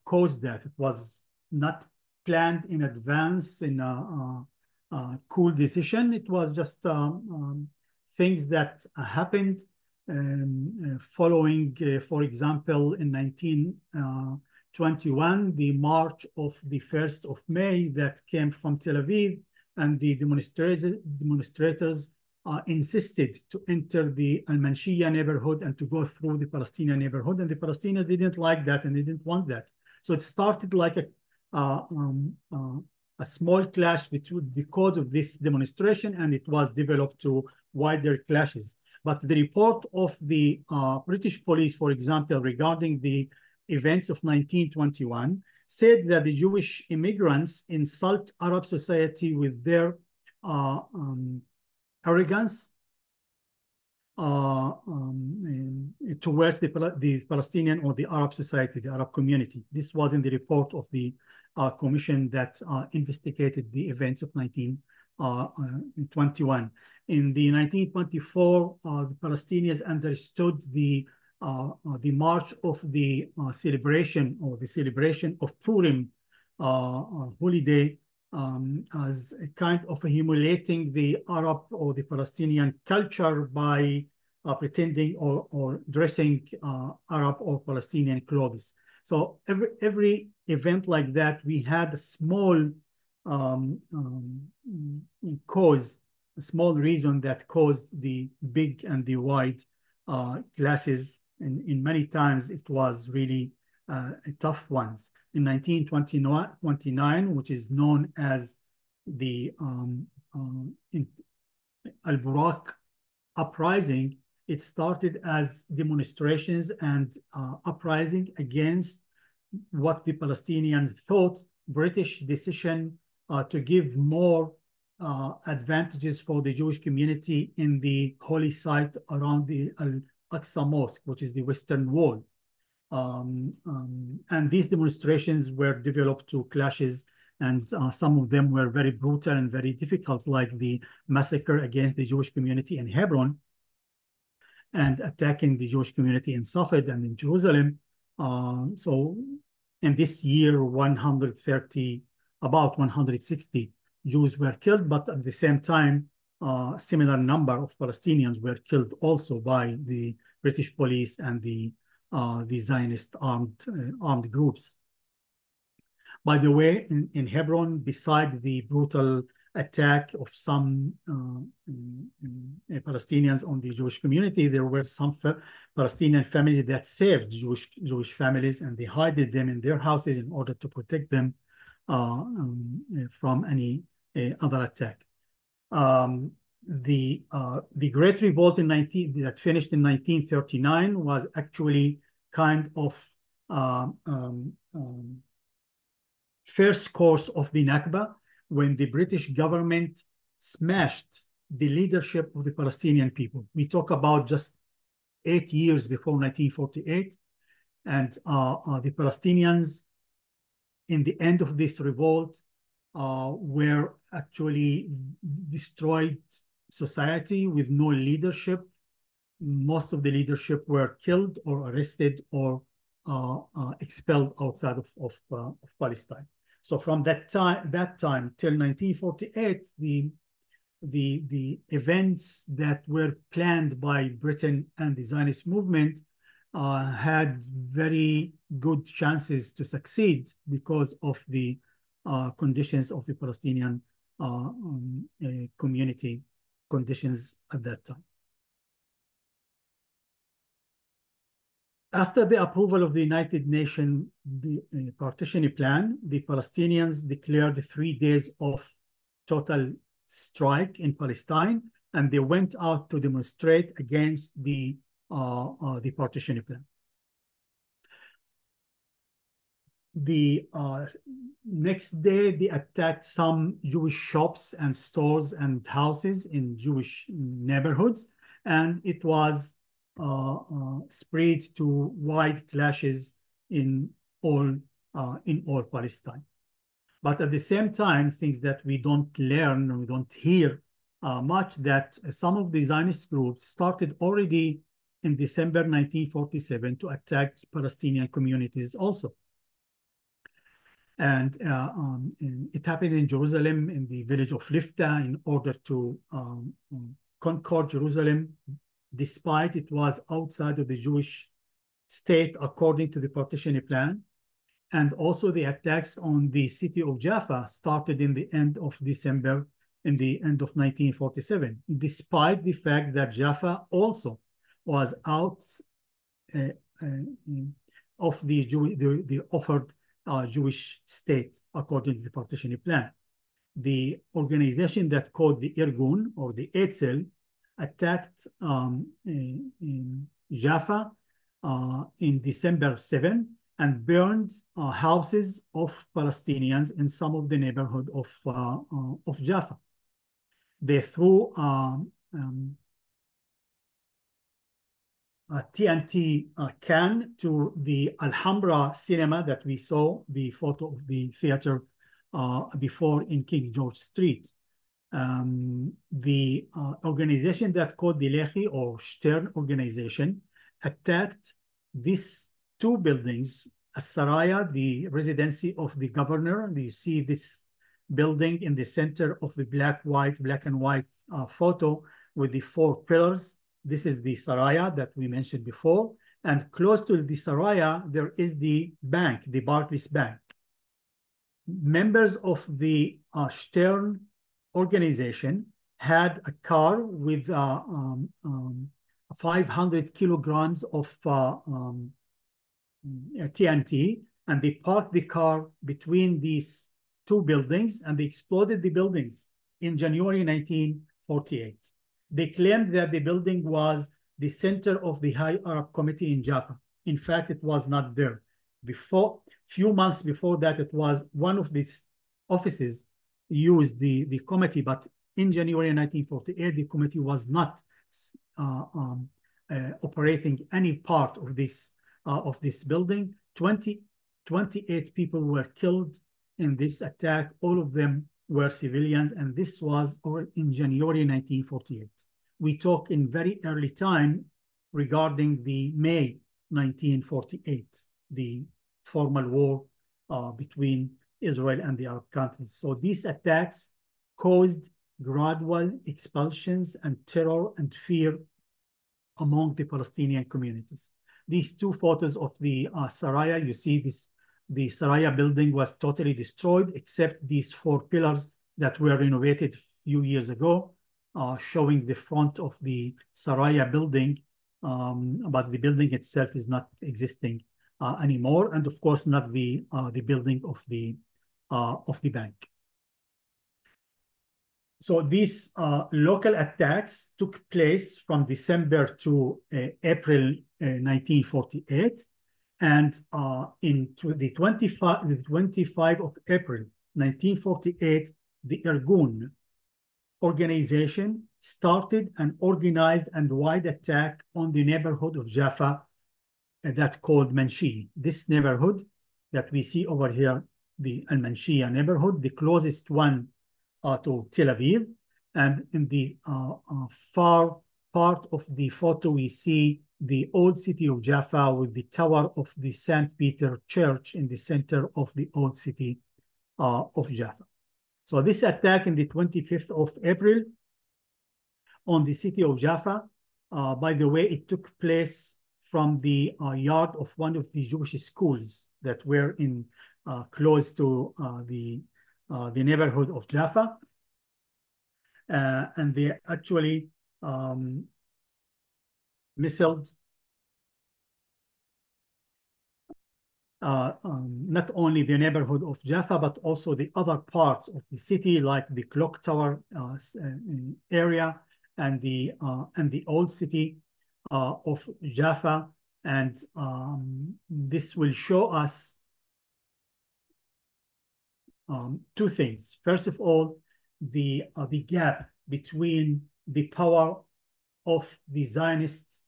S2: caused that. It was not planned in advance in a, uh, cool decision. It was just um, um, things that uh, happened um, uh, following, uh, for example, in 1921, the march of the 1st of May that came from Tel Aviv, and the demonstrators uh, insisted to enter the Al-Manshiyah neighborhood and to go through the Palestinian neighborhood, and the Palestinians didn't like that and they didn't want that. So it started like a uh, um, uh, a small clash between, because of this demonstration, and it was developed to wider clashes. But the report of the uh, British police, for example, regarding the events of 1921, said that the Jewish immigrants insult Arab society with their uh, um, arrogance uh, um, towards the, the Palestinian or the Arab society, the Arab community. This was in the report of the uh, commission that uh, investigated the events of 1921. Uh, in the 1924, the Palestinians understood the the march of the celebration or the celebration of Purim holiday um, as a kind of humiliating the Arab or the Palestinian culture by uh, pretending or, or dressing uh, Arab or Palestinian clothes. So every every event like that, we had a small um, um, cause, a small reason that caused the big and the wide uh. And in many times, it was really uh, tough ones. In 1929, which is known as the um, um, Al-Burak uprising, it started as demonstrations and uh, uprising against what the Palestinians thought British decision uh, to give more uh, advantages for the Jewish community in the holy site around the Al-Aqsa Mosque, which is the Western Wall. Um, um, and these demonstrations were developed to clashes and uh, some of them were very brutal and very difficult, like the massacre against the Jewish community in Hebron, and attacking the Jewish community in Safed and in Jerusalem. Uh, so in this year, 130, about 160 Jews were killed, but at the same time, a uh, similar number of Palestinians were killed also by the British police and the uh, the Zionist armed uh, armed groups. By the way, in, in Hebron, beside the brutal attack of some uh, Palestinians on the Jewish community, there were some fa Palestinian families that saved Jewish Jewish families and they hid them in their houses in order to protect them uh, um, from any uh, other attack. Um, the uh, the Great Revolt in 19 that finished in 1939 was actually kind of uh, um, um, first course of the Nakba when the British government smashed the leadership of the Palestinian people. We talk about just eight years before 1948, and uh, uh, the Palestinians in the end of this revolt uh, were actually destroyed society with no leadership. Most of the leadership were killed or arrested or uh, uh, expelled outside of, of, uh, of, Palestine. So from that time, that time till 1948, the the the events that were planned by Britain and the Zionist movement uh, had very good chances to succeed because of the uh, conditions of the Palestinian uh, um, community conditions at that time. After the approval of the United Nations uh, partition plan, the Palestinians declared three days of total strike in Palestine, and they went out to demonstrate against the uh, uh, the partition plan. The uh, next day, they attacked some Jewish shops and stores and houses in Jewish neighborhoods, and it was uh, uh, spread to wide clashes in all uh, in all Palestine. But at the same time, things that we don't learn, we don't hear uh, much, that some of the Zionist groups started already in December 1947 to attack Palestinian communities also. And uh, um, it happened in Jerusalem, in the village of Lifta, in order to um, conquer Jerusalem despite it was outside of the Jewish state according to the partition plan. And also the attacks on the city of Jaffa started in the end of December, in the end of 1947, despite the fact that Jaffa also was out uh, uh, of the, Jew the, the offered uh, Jewish state according to the partition plan. The organization that called the Irgun or the Etzel attacked um, in, in, Jaffa uh, in December 7 and burned uh, houses of Palestinians in some of the neighborhood of, uh, uh of Jaffa. They threw um, um, a TNT uh, can to the Alhambra cinema that we saw the photo of the theater uh, before in King George Street um, the uh, organization that called the Lehi or Stern organization attacked these two buildings, Saraya, the residency of the governor. You see this building in the center of the black, white, black and white uh, photo with the four pillars. This is the Saraya that we mentioned before. And close to the Saraya, there is the bank, the Barclays Bank. Members of the uh, Stern organization had a car with uh, um, um, 500 kilograms of uh, um, TNT, and they parked the car between these two buildings, and they exploded the buildings in January 1948. They claimed that the building was the center of the High Arab Committee in Jaffa. In fact, it was not there. Before, few months before that, it was one of these offices used the, the committee, but in January 1948, the committee was not uh, um, uh, operating any part of this uh, of this building. 20, 28 people were killed in this attack. All of them were civilians, and this was in January 1948. We talk in very early time regarding the May 1948, the formal war uh, between Israel and the Arab countries. So these attacks caused gradual expulsions and terror and fear among the Palestinian communities. These two photos of the uh, Saraya, you see this, the Saraya building was totally destroyed except these four pillars that were renovated a few years ago, uh, showing the front of the Saraya building, um, but the building itself is not existing uh, anymore, and of course not the uh, the building of the uh, of the bank. So these uh, local attacks took place from December to uh, April 1948, and in the 25 the 25 of April 1948, the Irgun organization started an organized and wide attack on the neighborhood of Jaffa uh, that called Manshi. This neighborhood that we see over here, the Al-Manshia neighborhood, the closest one uh, to Tel Aviv. And in the uh, uh, far part of the photo, we see the old city of Jaffa with the tower of the St. Peter Church in the center of the old city uh, of Jaffa. So this attack in the 25th of April on the city of Jaffa, uh, by the way, it took place from the uh, yard of one of the Jewish schools that were in uh, close to uh, the uh, the neighborhood of Jaffa, and they actually um, missiled uh, um, not only the neighborhood of Jaffa, but also the other parts of the city, like the clock tower uh, uh area and the uh, and the old city uh, of Jaffa. And um, this will show us um, two things. First of all, the uh, the gap between the power of the Zionist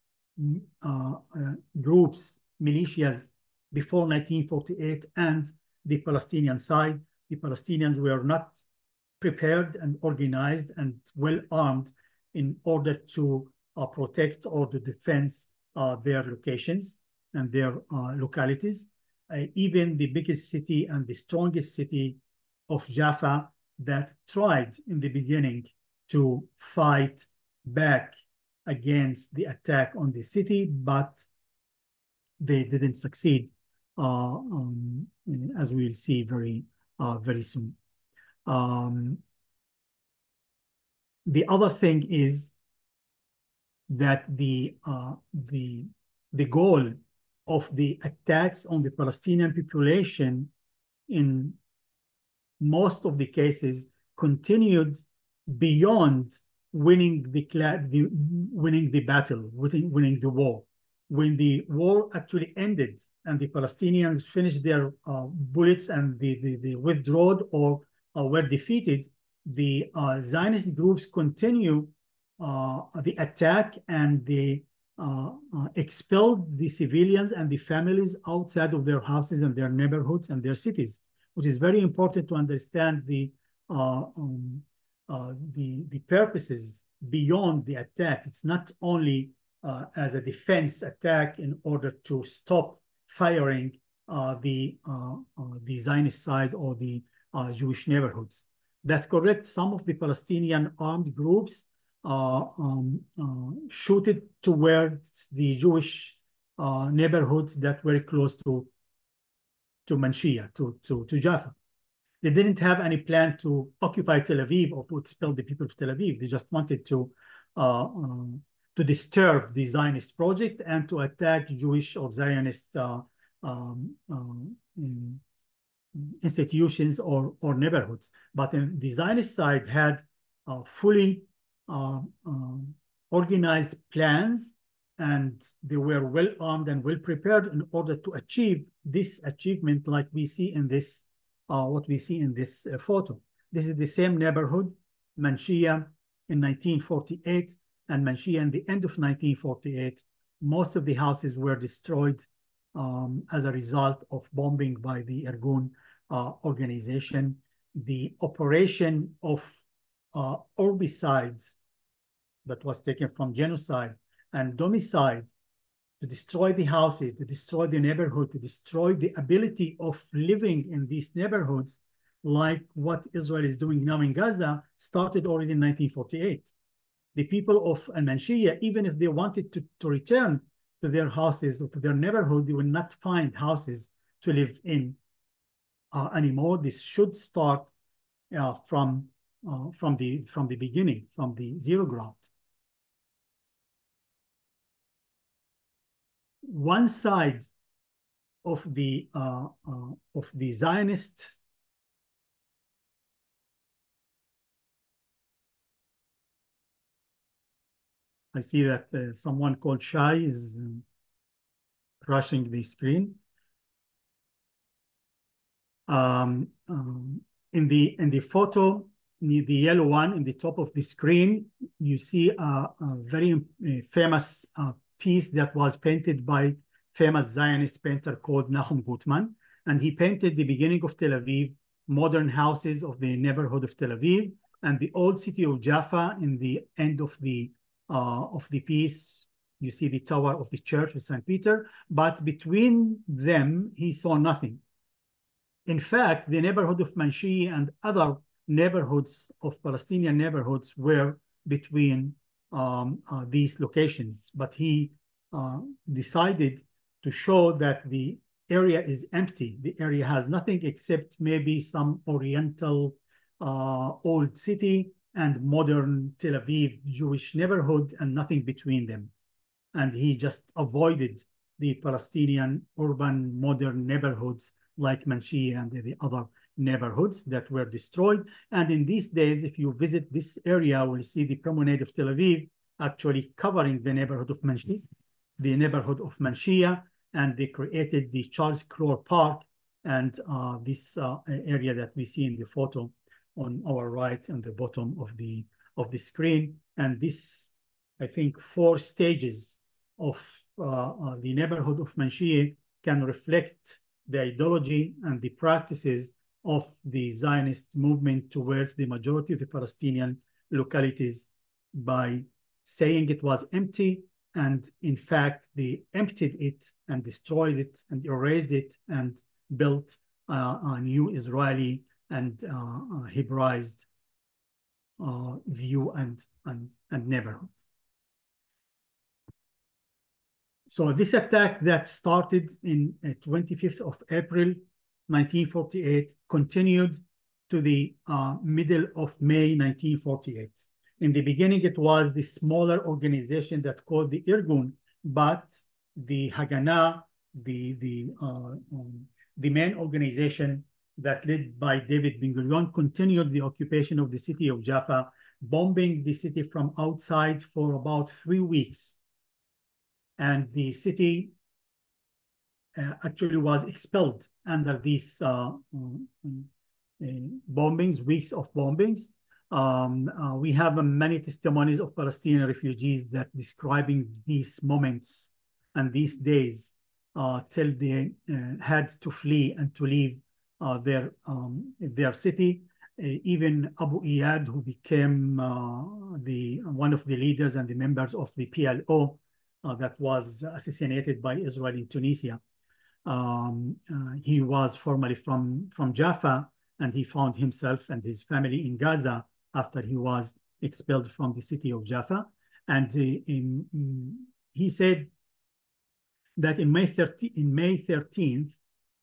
S2: groups, militias before 1948 and the Palestinian side. The Palestinians were not prepared and organized and well armed in order to uh, protect or to defend uh, their locations and their uh, localities. Uh, even the biggest city and the strongest city of Jaffa that tried in the beginning to fight back against the attack on the city, but they didn't succeed uh, um, as we will see very, uh, very soon. Um, the other thing is that the uh, the the goal of the attacks on the Palestinian population in most of the cases continued beyond winning the, the winning the battle, winning, winning the war. When the war actually ended and the Palestinians finished their uh, bullets and the, the, the withdrawed or uh, were defeated, the uh, Zionist groups continue uh, the attack and they uh, uh, expelled the civilians and the families outside of their houses and their neighborhoods and their cities, which is very important to understand the um, the the purposes beyond the attack. It's not only uh, as a defense attack in order to stop firing uh, the uh, uh the Zionist side or the uh, Jewish neighborhoods. That's correct. Some of the Palestinian armed groups uh, um, shooted towards the Jewish neighborhoods that were close to to Manshia, to, to, to Jaffa. They didn't have any plan to occupy Tel Aviv or to expel the people of Tel Aviv. They just wanted to um, to disturb the Zionist project and to attack Jewish or Zionist uh, um, um, institutions or, or neighborhoods. But the Zionist side had uh, fully uh, um, organized plans and they were well armed and well prepared in order to achieve this achievement like we see in this, uh, what we see in this uh, photo. This is the same neighborhood, Manshia in 1948 and Manshia in the end of 1948, most of the houses were destroyed um, as a result of bombing by the Irgun uh, organization. The operation of uh, urbicides that was taken from genocide and domicide to destroy the houses, to destroy the neighborhood, to destroy the ability of living in these neighborhoods, like what Israel is doing now in Gaza, started already in 1948 the people of Al-Manshia, even if they wanted to, to return to their houses or to their neighborhood, they will not find houses to live in uh, anymore. This should start uh, from uh, from the from the beginning, from the zero ground. One side of the uh, uh, of the Zionist I see that uh, someone called Shai is um, crashing the screen. Um, um, in the in the photo, the yellow one in the top of the screen, you see a, a very uh, famous uh, piece that was painted by famous Zionist painter called Nahum Gutman. And he painted the beginning of Tel Aviv, modern houses of the neighborhood of Tel Aviv, and the old city of Jaffa in the end of the uh, of the piece. You see the tower of the church of St. Peter, but between them, he saw nothing. In fact, the neighborhood of Manshi and other neighborhoods of Palestinian neighborhoods were between um, uh, these locations, but he uh, decided to show that the area is empty. The area has nothing except maybe some oriental uh, old city and modern Tel Aviv Jewish neighborhood and nothing between them. And he just avoided the Palestinian urban modern neighborhoods like Manshi and the other neighborhoods that were destroyed. And in these days, if you visit this area, we'll see the promenade of Tel Aviv actually covering the neighborhood of Manshi, the neighborhood of Manshia, and they created the Charles Clore Park and uh, this uh, area that we see in the photo on our right and the bottom of the of the screen. And this, I think, four stages of uh, uh, the neighborhood of Manshia can reflect the ideology and the practices of the Zionist movement towards the majority of the Palestinian localities by saying it was empty and in fact they emptied it and destroyed it and erased it and built uh, a new Israeli and uh, uh, Hebraized uh, view and, and, and neighborhood. So this attack that started in 25th of April 1948 continued to the uh, middle of May 1948. In the beginning, it was the smaller organization that called the Irgun, but the Haganah, the, the, uh, um, the main organization that led by David Ben-Gurion continued the occupation of the city of Jaffa, bombing the city from outside for about three weeks. And the city actually was expelled under these uh, um, uh, bombings, weeks of bombings. Um, uh, we have many testimonies of Palestinian refugees that describing these moments and these days uh, till they uh, had to flee and to leave uh, their um, their city. even Abu Iyad, who became the one of the leaders and the members of the PLO that was assassinated by Israel in Tunisia, um, uh, he was formerly from, from Jaffa, and he found himself and his family in Gaza after he was expelled from the city of Jaffa. And uh, in, in, he said that in May, 30, in May 13th,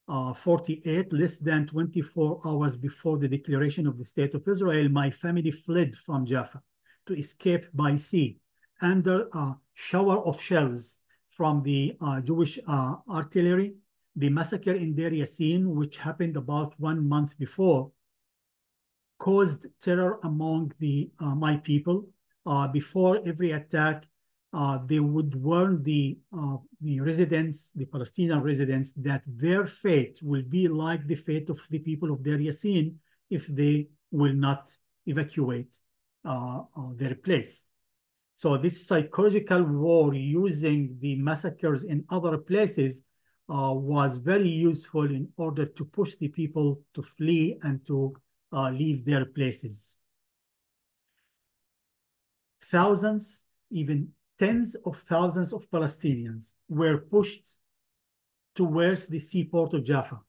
S2: uh, 48, less than 24 hours before the declaration of the State of Israel, my family fled from Jaffa to escape by sea under a shower of shells from the uh, Jewish uh, artillery the massacre in Deir Yassin, which happened about one month before, caused terror among the uh, my people. Uh, before every attack, uh, they would warn the uh, the residents, the Palestinian residents, that their fate will be like the fate of the people of Deir Yassin if they will not evacuate uh, uh, their place. So this psychological war using the massacres in other places uh, was very useful in order to push the people to flee and to uh, leave their places. Thousands, even tens of thousands of Palestinians were pushed towards the seaport of Jaffa,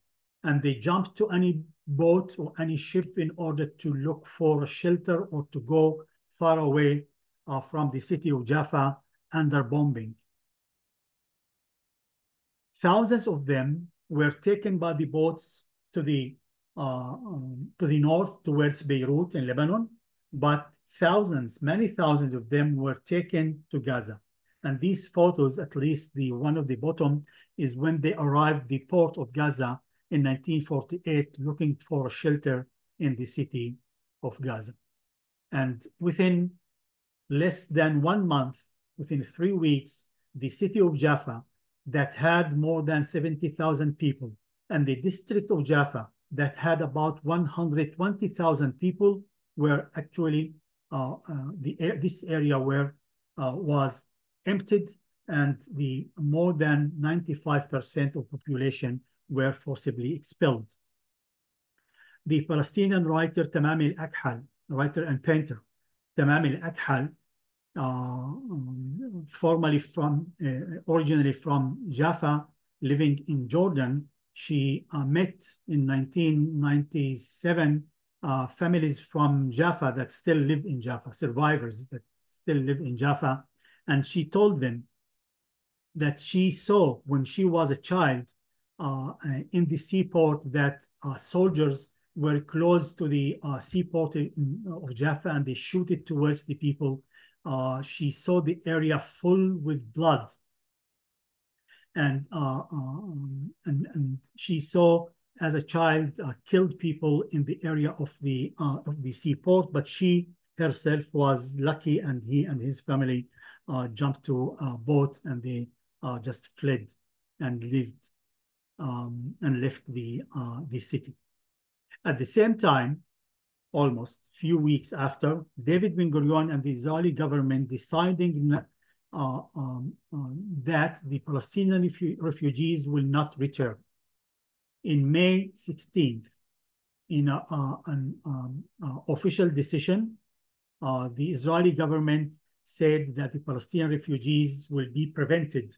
S2: and they jumped to any boat or any ship in order to look for a shelter or to go far away uh, from the city of Jaffa under bombing. Thousands of them were taken by the boats to the uh, um, to the north towards Beirut in Lebanon, but thousands, many thousands of them were taken to Gaza. And these photos, at least the one of the bottom, is when they arrived the port of Gaza in 1948, looking for a shelter in the city of Gaza. And within less than one month, within three weeks, the city of Jaffa that had more than 70,000 people and the district of Jaffa that had about 120,000 people were actually uh, uh, the this area where uh, was emptied and the more than 95% of population were forcibly expelled. The Palestinian writer Tamam al-Akhal, writer and painter, Tamam al-Akhal, uh, formerly from, uh, originally from Jaffa, living in Jordan, she uh, met in 1997 uh, families from Jaffa that still live in Jaffa, survivors that still live in Jaffa. And she told them that she saw when she was a child uh, in the seaport that uh, soldiers were close to the uh, seaport in, of Jaffa and they shoot it towards the people. Uh, she saw the area full with blood. And, uh, um, and, and she saw as a child uh, killed people in the area of the, of the seaport, but she herself was lucky and he and his family jumped to a boat and they just fled and lived um, and left the, uh, the city. At the same time, almost few weeks after, David Ben-Gurion and the Israeli government deciding uh, um, uh, that the Palestinian refu refugees will not return. In May 16th, in a, an um, official decision, uh, the Israeli government said that the Palestinian refugees will be prevented,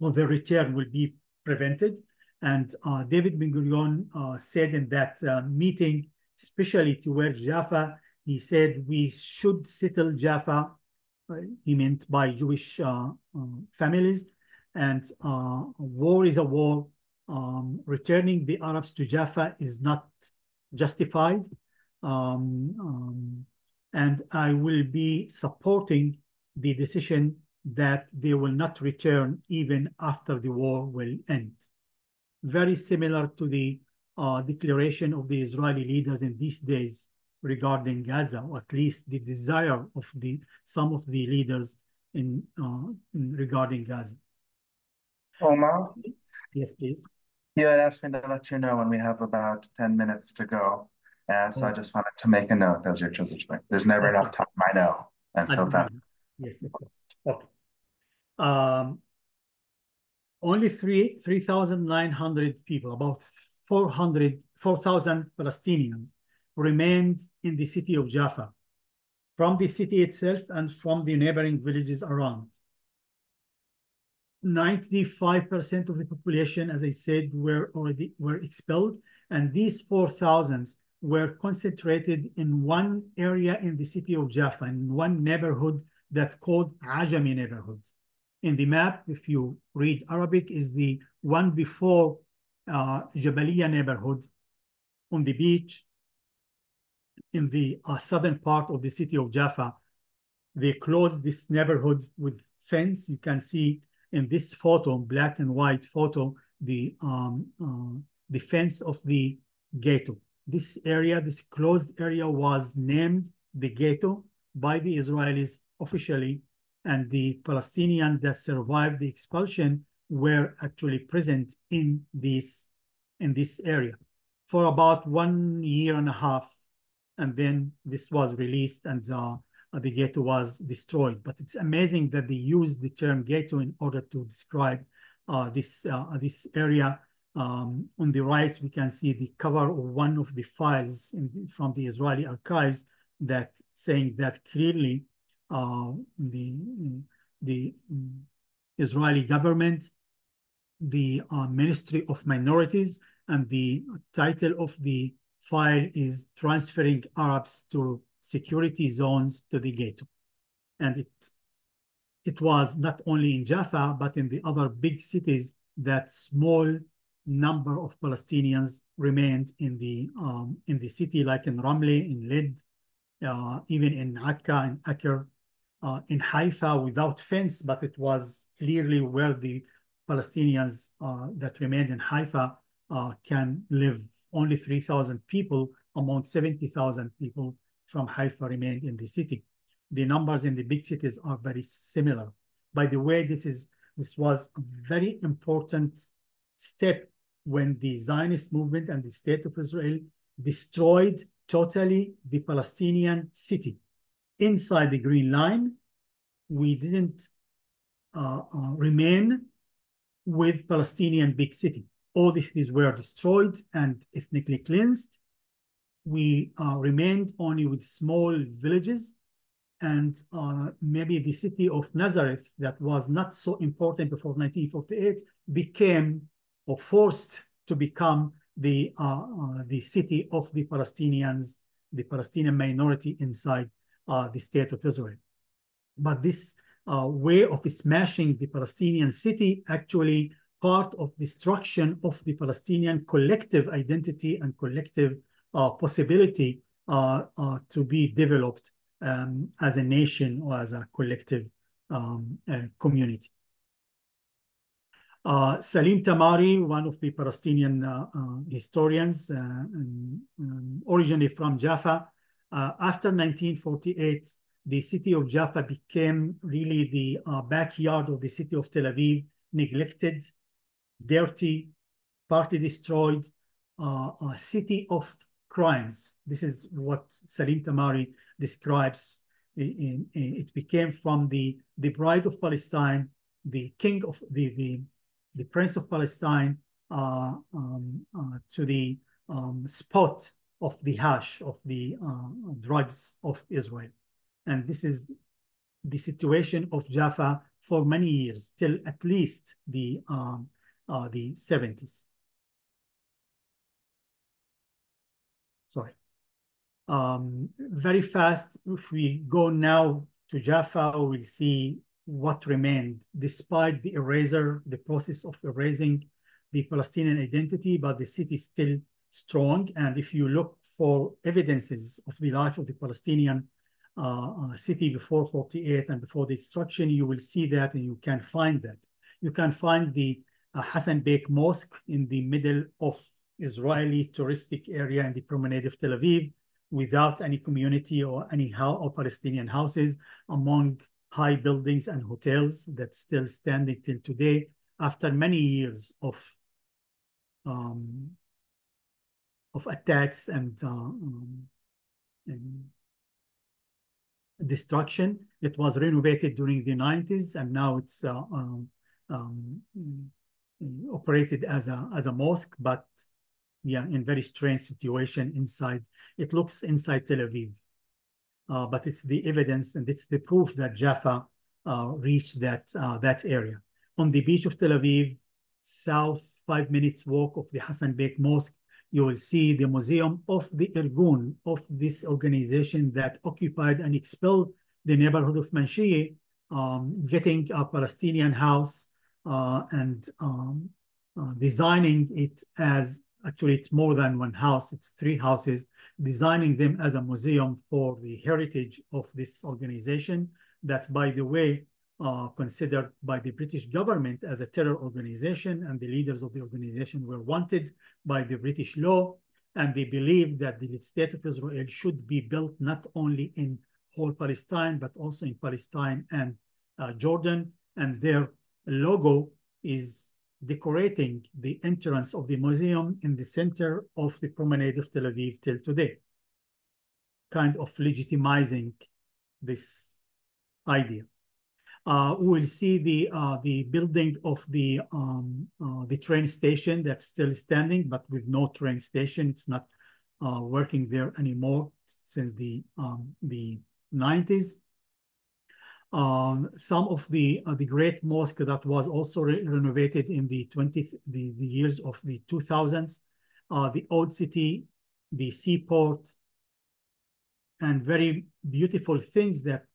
S2: or their return will be prevented. And uh, David Ben Gurion uh, said in that meeting, especially towards Jaffa, he said we should settle Jaffa. Uh, he meant by Jewish uh, uh, families, and war is a war. Um, returning the Arabs to Jaffa is not justified. Um, um, and I will be supporting the decision that they will not return even after the war will end. Very similar to the uh, declaration of the Israeli leaders in these days regarding Gaza, or at least the desire of the some of the leaders in, uh, in regarding Gaza.
S1: Umar?
S2: Yes, please.
S1: You had asked me to let you know when we have about 10 minutes to go. Uh, so I just wanted to make a note as you're transitioning. There's never enough time, I know. And so that.
S2: Yes, of course. Okay um, only three 3,900 people, about 400, 4,000 Palestinians remained in the city of Jaffa, from the city itself and from the neighboring villages around. 95% of the population, as I said, were already were expelled, and these 4,000 were concentrated in one area in the city of Jaffa, in one neighborhood that called Ajami neighborhood in the map, if you read Arabic, is the one before uh, Jabaliya neighborhood on the beach in the uh, southern part of the city of Jaffa. They closed this neighborhood with fence. You can see in this photo, black and white photo, the um, uh, the fence of the ghetto. This area, this closed area was named the ghetto by the Israelis officially and the Palestinians that survived the expulsion were actually present in this in this area for about one year and a half and then this was released and uh, the ghetto was destroyed. But it's amazing that they used the term ghetto in order to describe uh, this uh, this area. Um, on the right we can see the cover of one of the files in, from the Israeli archives that saying that clearly uh, the, the Israeli government, the uh, Ministry of Minorities, and the title of the file is Transferring Arabs to Security Zones to the Ghetto. And it, it was not only in Jaffa, but in the other big cities that small number of Palestinians remained in the um, in the city, like in Ramle, in Lid, uh, even in Atka and Acre, uh, in Haifa without fence, but it was clearly where the Palestinians uh, that remained in Haifa uh, can live. Only 3,000 people among 70,000 people from Haifa remained in the city. The numbers in the big cities are very similar. By the way, this is this was a very important step when the Zionist movement and the state of Israel destroyed totally the Palestinian city. Inside the Green Line, we didn't uh, uh, remain with Palestinian big city. All these cities were destroyed and ethnically cleansed. We uh, remained only with small villages and uh, maybe the city of Nazareth that was not so important before 1948 became or forced to become the uh, uh, the city of the Palestinians, the Palestinian minority inside uh, the state of Israel. But this uh, way of smashing the Palestinian city actually part of destruction of the Palestinian collective identity and collective uh, possibility uh, to be developed um, as a nation or as a collective um, community. Uh, Salim Tamari, one of the Palestinian uh, uh, historians, um, originally from Jaffa, after 1948, the city of Jaffa became really the backyard of the city of Tel Aviv, neglected, dirty, partly destroyed, a city of crimes. This is what Salim Tamari describes. It became from the, the bride of Palestine, the king of the, the the Prince of Palestine uh, um, uh, to the um, spot of the hash of the uh, drugs of Israel. And this is the situation of Jaffa for many years, till at least the, um, uh, the 70s. Sorry. Um, very fast, if we go now to Jaffa, we'll see what remained despite the eraser, the process of erasing the Palestinian identity, but the city still strong. And if you look for evidences of the life of the Palestinian uh, uh, city before 48 and before the destruction, you will see that and you can find that. You can find the uh, Hassan Bek Mosque in the middle of Israeli touristic area in the promenade of Tel Aviv without any community or any house or Palestinian houses among high buildings and hotels that still standing till today after many years of um, of attacks and, uh, um, and, destruction. It was renovated during the 90s and now it's uh, um, um, operated as a as a mosque, but yeah, in very strange situation inside. It looks inside Tel Aviv uh, but it's the evidence and it's the proof that Jaffa uh, reached that, uh, that area. On the beach of Tel Aviv, south, five minutes walk of the Hassan Bek Mosque, you will see the museum of the Irgun, of this organization that occupied and expelled the neighborhood of Manshiyeh, um, getting a Palestinian house uh, and um, uh, designing it as actually it's more than one house, it's three houses, designing them as a museum for the heritage of this organization that, by the way, uh, considered by the British government as a terror organization and the leaders of the organization were wanted by the British law and they believed that the state of Israel should be built not only in whole Palestine but also in Palestine and uh, Jordan and their logo is decorating the entrance of the museum in the center of the promenade of Tel Aviv till today, kind of legitimizing this idea. Uh, we'll see the uh, the building of the um, uh, the train station that's still standing, but with no train station. It's not uh, working there anymore since the um, the 90s. Um, some of the uh, the great mosque that was also re renovated in the 20th the, the years of the 2000s, uh, the old city, the seaport, and very beautiful things that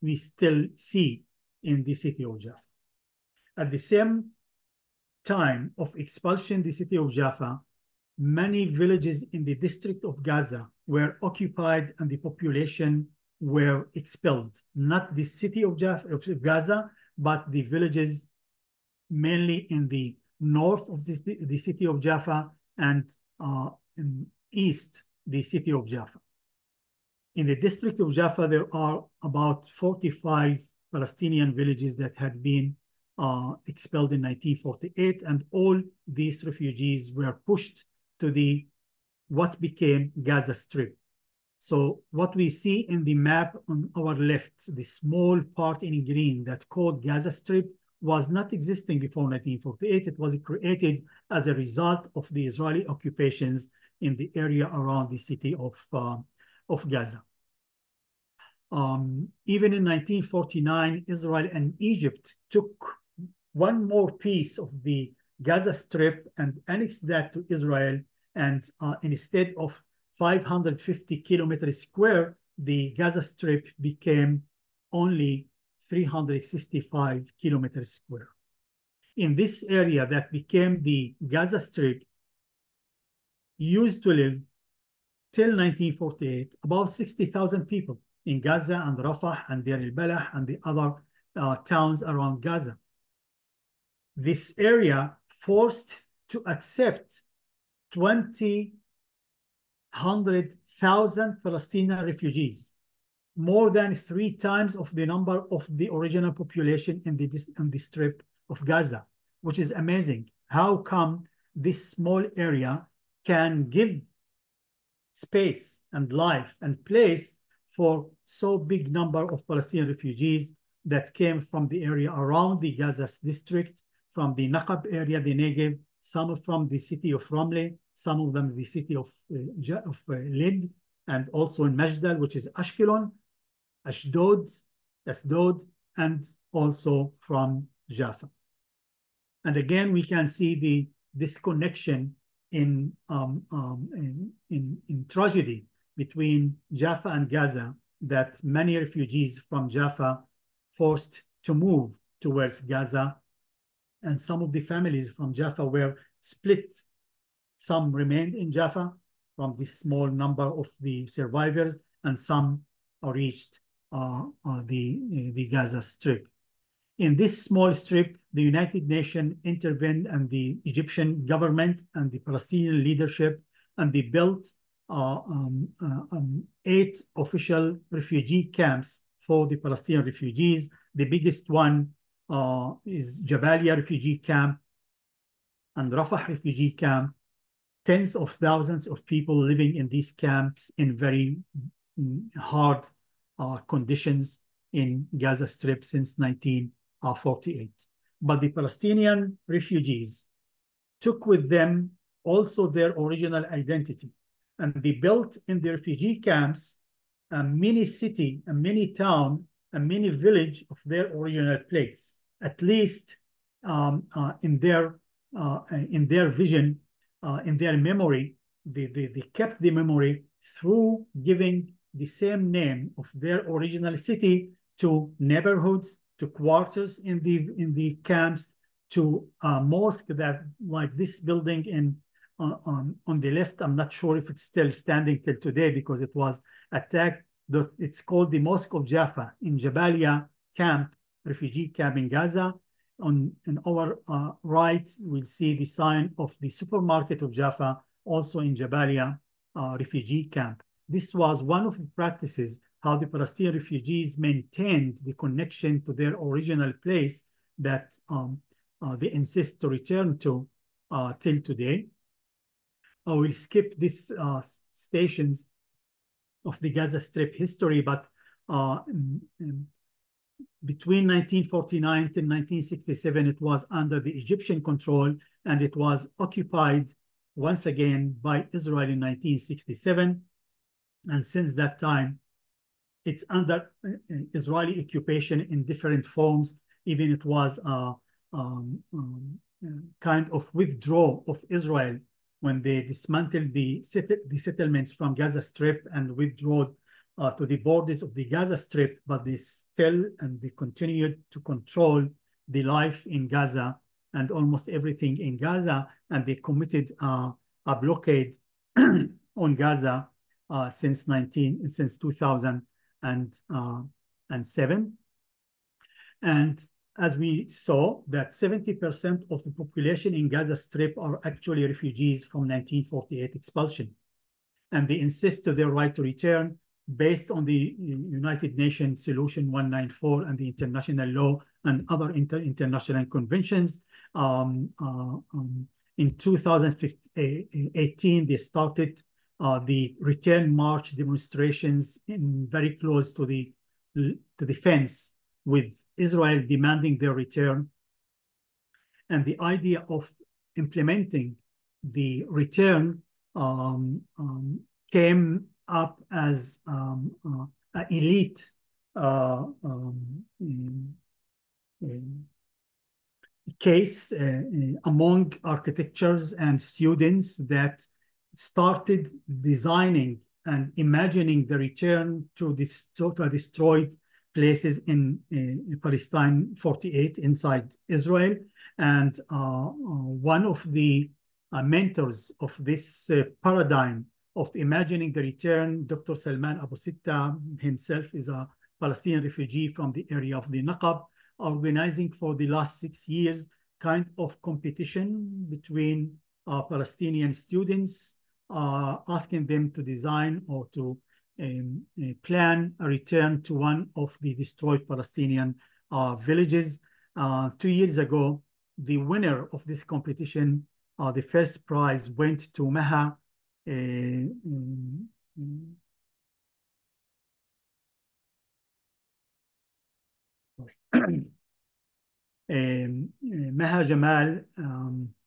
S2: we still see in the city of Jaffa. At the same time of expulsion the city of Jaffa, many villages in the district of Gaza were occupied and the population were expelled. Not the city of, Jaffa, of Gaza, but the villages mainly in the north of the, the city of Jaffa and uh, east the city of Jaffa. In the district of Jaffa, there are about 45 Palestinian villages that had been uh, expelled in 1948, and all these refugees were pushed to the what became Gaza Strip. So what we see in the map on our left, the small part in green that called Gaza Strip was not existing before 1948. It was created as a result of the Israeli occupations in the area around the city of, uh, of Gaza. Um, even in 1949, Israel and Egypt took one more piece of the Gaza Strip and annexed that to Israel. And uh, instead of 550 kilometers square, the Gaza Strip became only 365 kilometers square. In this area that became the Gaza Strip, used to live till 1948 about 60,000 people in Gaza and Rafah and Deir el-Balah and the other uh, towns around Gaza. This area forced to accept 20 100,000 Palestinian refugees, more than three times of the number of the original population in the, in the strip of Gaza, which is amazing. How come this small area can give space and life and place for so big number of Palestinian refugees that came from the area around the Gaza district, from the Naqab area, the Negev, some from the city of Ramle, some of them the city of, uh, of uh, Lid, and also in Majdal, which is Ashkelon, Ashdod, Asdod, and also from Jaffa. And again, we can see the disconnection in, um, um, in, in, in tragedy between Jaffa and Gaza that many refugees from Jaffa forced to move towards Gaza. And some of the families from Jaffa were split some remained in Jaffa from this small number of the survivors, and some reached uh, uh, the, uh, the Gaza Strip. In this small strip, the United Nations intervened and the Egyptian government and the Palestinian leadership, and they built uh, um, uh, um, eight official refugee camps for the Palestinian refugees. The biggest one uh, is Jabalia refugee camp and Rafah refugee camp tens of thousands of people living in these camps in very mm, hard uh, conditions in Gaza Strip since 1948. But the Palestinian refugees took with them also their original identity. And they built in the refugee camps a mini city, a mini town, a mini village of their original place, at least um, uh, in their uh, in their vision uh, in their memory, they, they, they kept the memory through giving the same name of their original city to neighborhoods, to quarters in the in the camps, to a mosque that like this building in on, on, on the left. I'm not sure if it's still standing till today because it was attacked. The, it's called the Mosque of Jaffa in Jabalia camp, refugee camp in Gaza on, on our uh, right, we'll see the sign of the supermarket of Jaffa, also in Jabalia uh, refugee camp. This was one of the practices how the Palestinian refugees maintained the connection to their original place that um, uh, they insist to return to uh, till today. I will skip these uh, stations of the Gaza Strip history, but uh, between 1949 to 1967, it was under the Egyptian control and it was occupied once again by Israel in 1967. And since that time, it's under uh, Israeli occupation in different forms. Even it was a um, um, kind of withdrawal of Israel when they dismantled the, the settlements from Gaza Strip and withdrew uh, to the borders of the Gaza Strip, but they still and they continued to control the life in Gaza and almost everything in Gaza, and they committed uh, a blockade on Gaza uh, since 19 since 2007. And as we saw, that 70% of the population in Gaza Strip are actually refugees from 1948 expulsion. And they insist to their right to return based on the United Nations Solution 194 and the international law and other inter international conventions. Um, uh, um, in 2018, they started uh, the return march demonstrations in very close to the to the fence with Israel demanding their return. And the idea of implementing the return um, um, came up as um, uh, an elite uh, um, in, in case uh, among architectures and students that started designing and imagining the return to this to a destroyed places in, in Palestine 48 inside Israel. And one of the uh, mentors of this uh, paradigm of imagining the return, Dr. Salman Abu Sitta himself is a Palestinian refugee from the area of the Naqab, organizing for the last six years kind of competition between uh, Palestinian students, uh, asking them to design or to um, uh, plan a return to one of the destroyed Palestinian uh, villages. Uh, two years ago, the winner of this competition, uh, the first prize went to Maha. Um, um, Maha Jamal,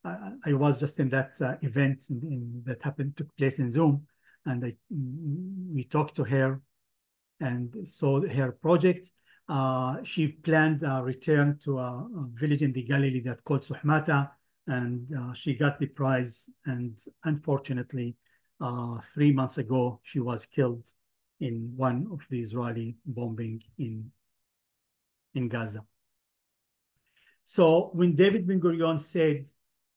S2: I, I, was just in that uh, event in, in, that happened took place in Zoom, and I, we talked to her and saw her project. Uh, she planned a return to a, a, village in the Galilee that called Suhmata, and uh, she got the prize. And unfortunately, uh, three months ago, she was killed in one of the Israeli bombing in, in Gaza. So when David Ben Gurion said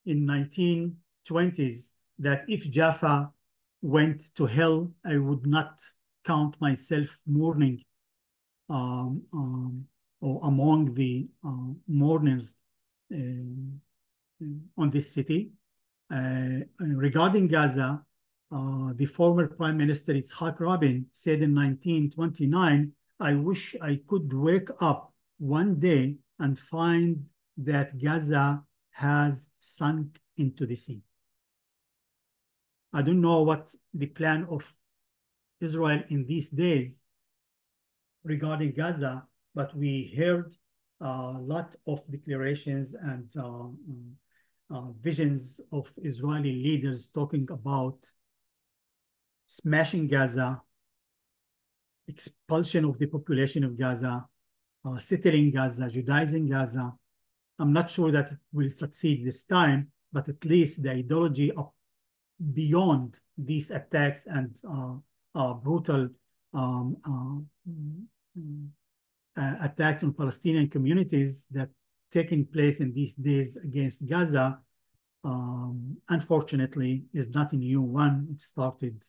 S2: in 1920s that if Jaffa went to hell, I would not count myself mourning um, um, or among the uh, mourners uh, on this city. Uh, regarding Gaza, uh, the former Prime Minister Yitzhak Rabin said in 1929, I wish I could wake up one day and find that Gaza has sunk into the sea. I don't know what the plan of Israel in these days regarding Gaza, but we heard a lot of declarations and uh, uh, visions of Israeli leaders talking about smashing Gaza, expulsion of the population of Gaza, uh, settling Gaza, Judaizing Gaza, I'm not sure that it will succeed this time, but at least the ideology of beyond these attacks and uh, uh, brutal um, uh, uh, attacks on Palestinian communities that taking place in these days against Gaza, um, unfortunately, is not a new one. It started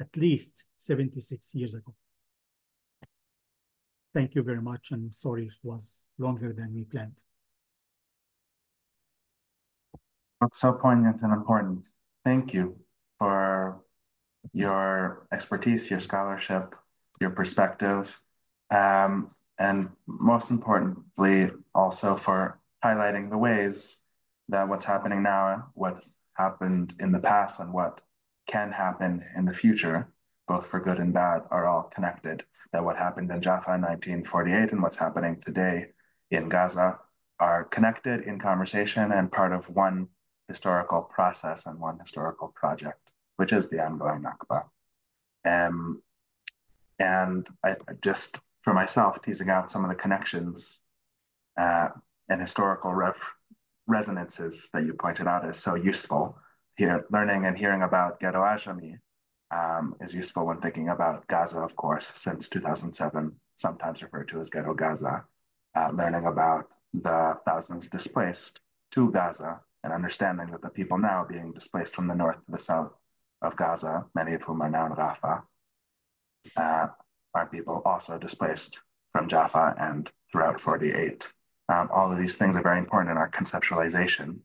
S2: at least 76 years ago. Thank you very much. and sorry it was longer than we planned.
S1: so poignant and important. Thank you for your expertise, your scholarship, your perspective, um, and most importantly, also for highlighting the ways that what's happening now, what happened in the past, and what can happen in the future, both for good and bad, are all connected. That what happened in Jaffa in 1948 and what's happening today in Gaza are connected in conversation and part of one historical process and one historical project, which is the ongoing Nakba. Um, and I just, for myself, teasing out some of the connections uh, and historical resonances that you pointed out is so useful. Here, learning and hearing about Ghetto Ajami um, is useful when thinking about Gaza, of course, since 2007, sometimes referred to as Ghetto Gaza. Uh, learning about the thousands displaced to Gaza and understanding that the people now being displaced from the north to the south of Gaza, many of whom are now in Rafah, uh, are people also displaced from Jaffa and throughout 48. Um, all of these things are very important in our conceptualization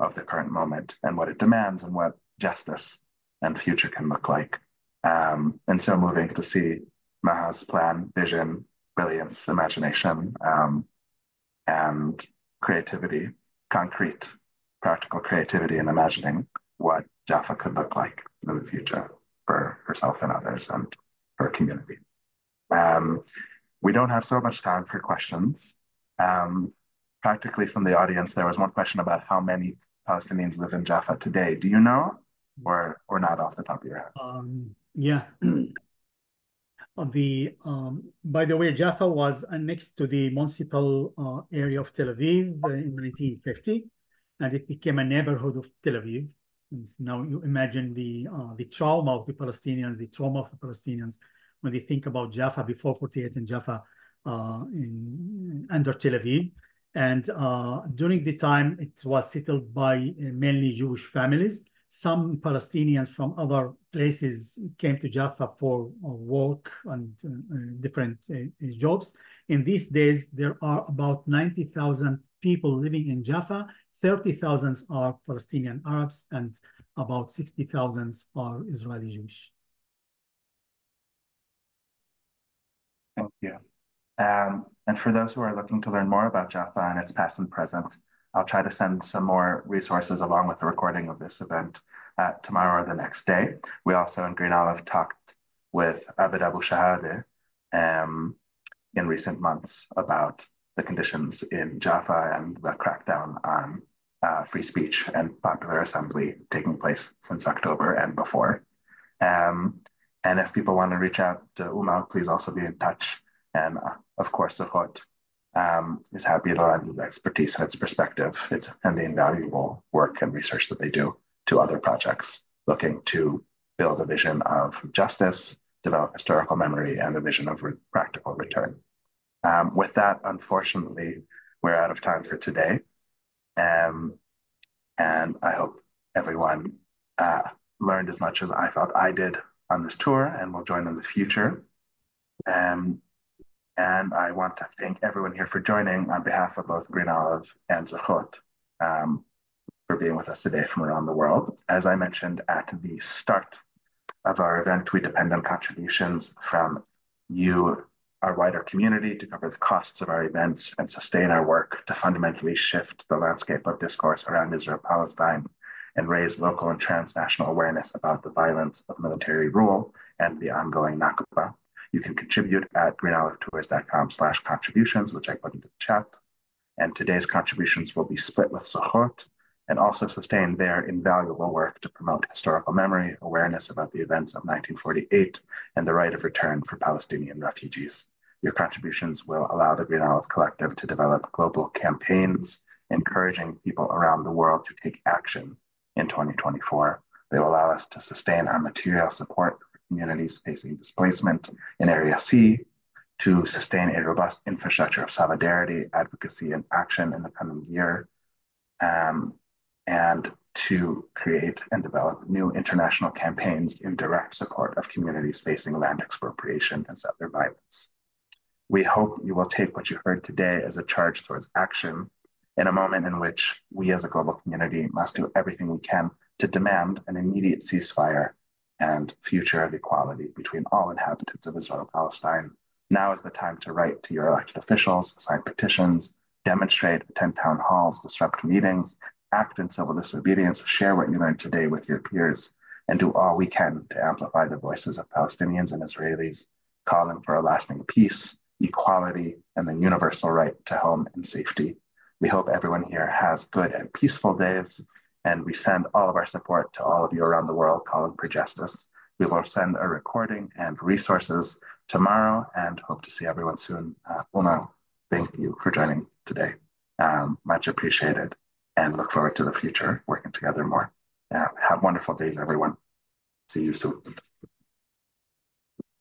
S1: of the current moment and what it demands and what justice and future can look like. Um, and so moving to see Maha's plan, vision, brilliance, imagination, um, and creativity, concrete, practical creativity and imagining what Jaffa could look like in the future for herself and others and her community. Um, we don't have so much time for questions. Um, practically from the audience, there was one question about how many Palestinians live in Jaffa today. Do you know or, or not off the top of your head?
S2: Um, yeah. the um, by the way, Jaffa was annexed to the municipal uh, area of Tel Aviv in 1950, and it became a neighborhood of Tel Aviv. And now you imagine the uh, the trauma of the Palestinians, the trauma of the Palestinians when they think about Jaffa before 48 and Jaffa uh, in, under Tel Aviv. And uh, during the time, it was settled by uh, mainly Jewish families. Some Palestinians from other places came to Jaffa for uh, work and uh, different jobs. In these days, there are about 90,000 people living in Jaffa. 30,000 are Palestinian Arabs and about 60,000 are Israeli Jewish.
S1: Thank you. Um, and for those who are looking to learn more about Jaffa and its past and present, I'll try to send some more resources along with the recording of this event uh, tomorrow or the next day. We also in Green Olive talked with Abed Abu Shahade um, in recent months about the conditions in Jaffa and the crackdown on uh, free speech and popular assembly taking place since October and before. Um, and if people want to reach out to Umar, please also be in touch. And uh, of course, Zochrot um, is happy to lend its expertise and its perspective it's, and the invaluable work and research that they do to other projects looking to build a vision of justice, develop historical memory, and a vision of re practical return. Um, with that, unfortunately, we're out of time for today. Um, and I hope everyone uh, learned as much as I thought I did on this tour and will join in the future. Um, and I want to thank everyone here for joining on behalf of both Green Olive and Zochrot um, for being with us today from around the world. As I mentioned at the start of our event, we depend on contributions from you, our wider community, to cover the costs of our events and sustain our work to fundamentally shift the landscape of discourse around Israel Palestine and raise local and transnational awareness about the violence of military rule and the ongoing Nakba. You can contribute at greenolivetours.com slash contributions, which I put into the chat. And today's contributions will be split with Zochrot and also sustain their invaluable work to promote historical memory, awareness about the events of 1948, and the right of return for Palestinian refugees. Your contributions will allow the Green Olive Collective to develop global campaigns, encouraging people around the world to take action in 2024. They will allow us to sustain our material support for communities facing displacement in Area C, to sustain a robust infrastructure of solidarity, advocacy, and action in the coming year, um, and to create and develop new international campaigns in direct support of communities facing land expropriation and settler violence. We hope you will take what you heard today as a charge towards action in a moment in which we as a global community must do everything we can to demand an immediate ceasefire and future of equality between all inhabitants of Israel and Palestine. Now is the time to write to your elected officials, sign petitions, demonstrate, attend town halls, disrupt meetings, act in civil disobedience, share what you learned today with your peers, and do all we can to amplify the voices of Palestinians and Israelis, calling for a lasting peace, equality, and the universal right to home and safety we hope everyone here has good and peaceful days, and we send all of our support to all of you around the world calling for justice. We will send a recording and resources tomorrow and hope to see everyone soon. Uh, Una, thank you for joining today. Um, much appreciated and look forward to the future working together more. Uh, have wonderful days, everyone. See you soon.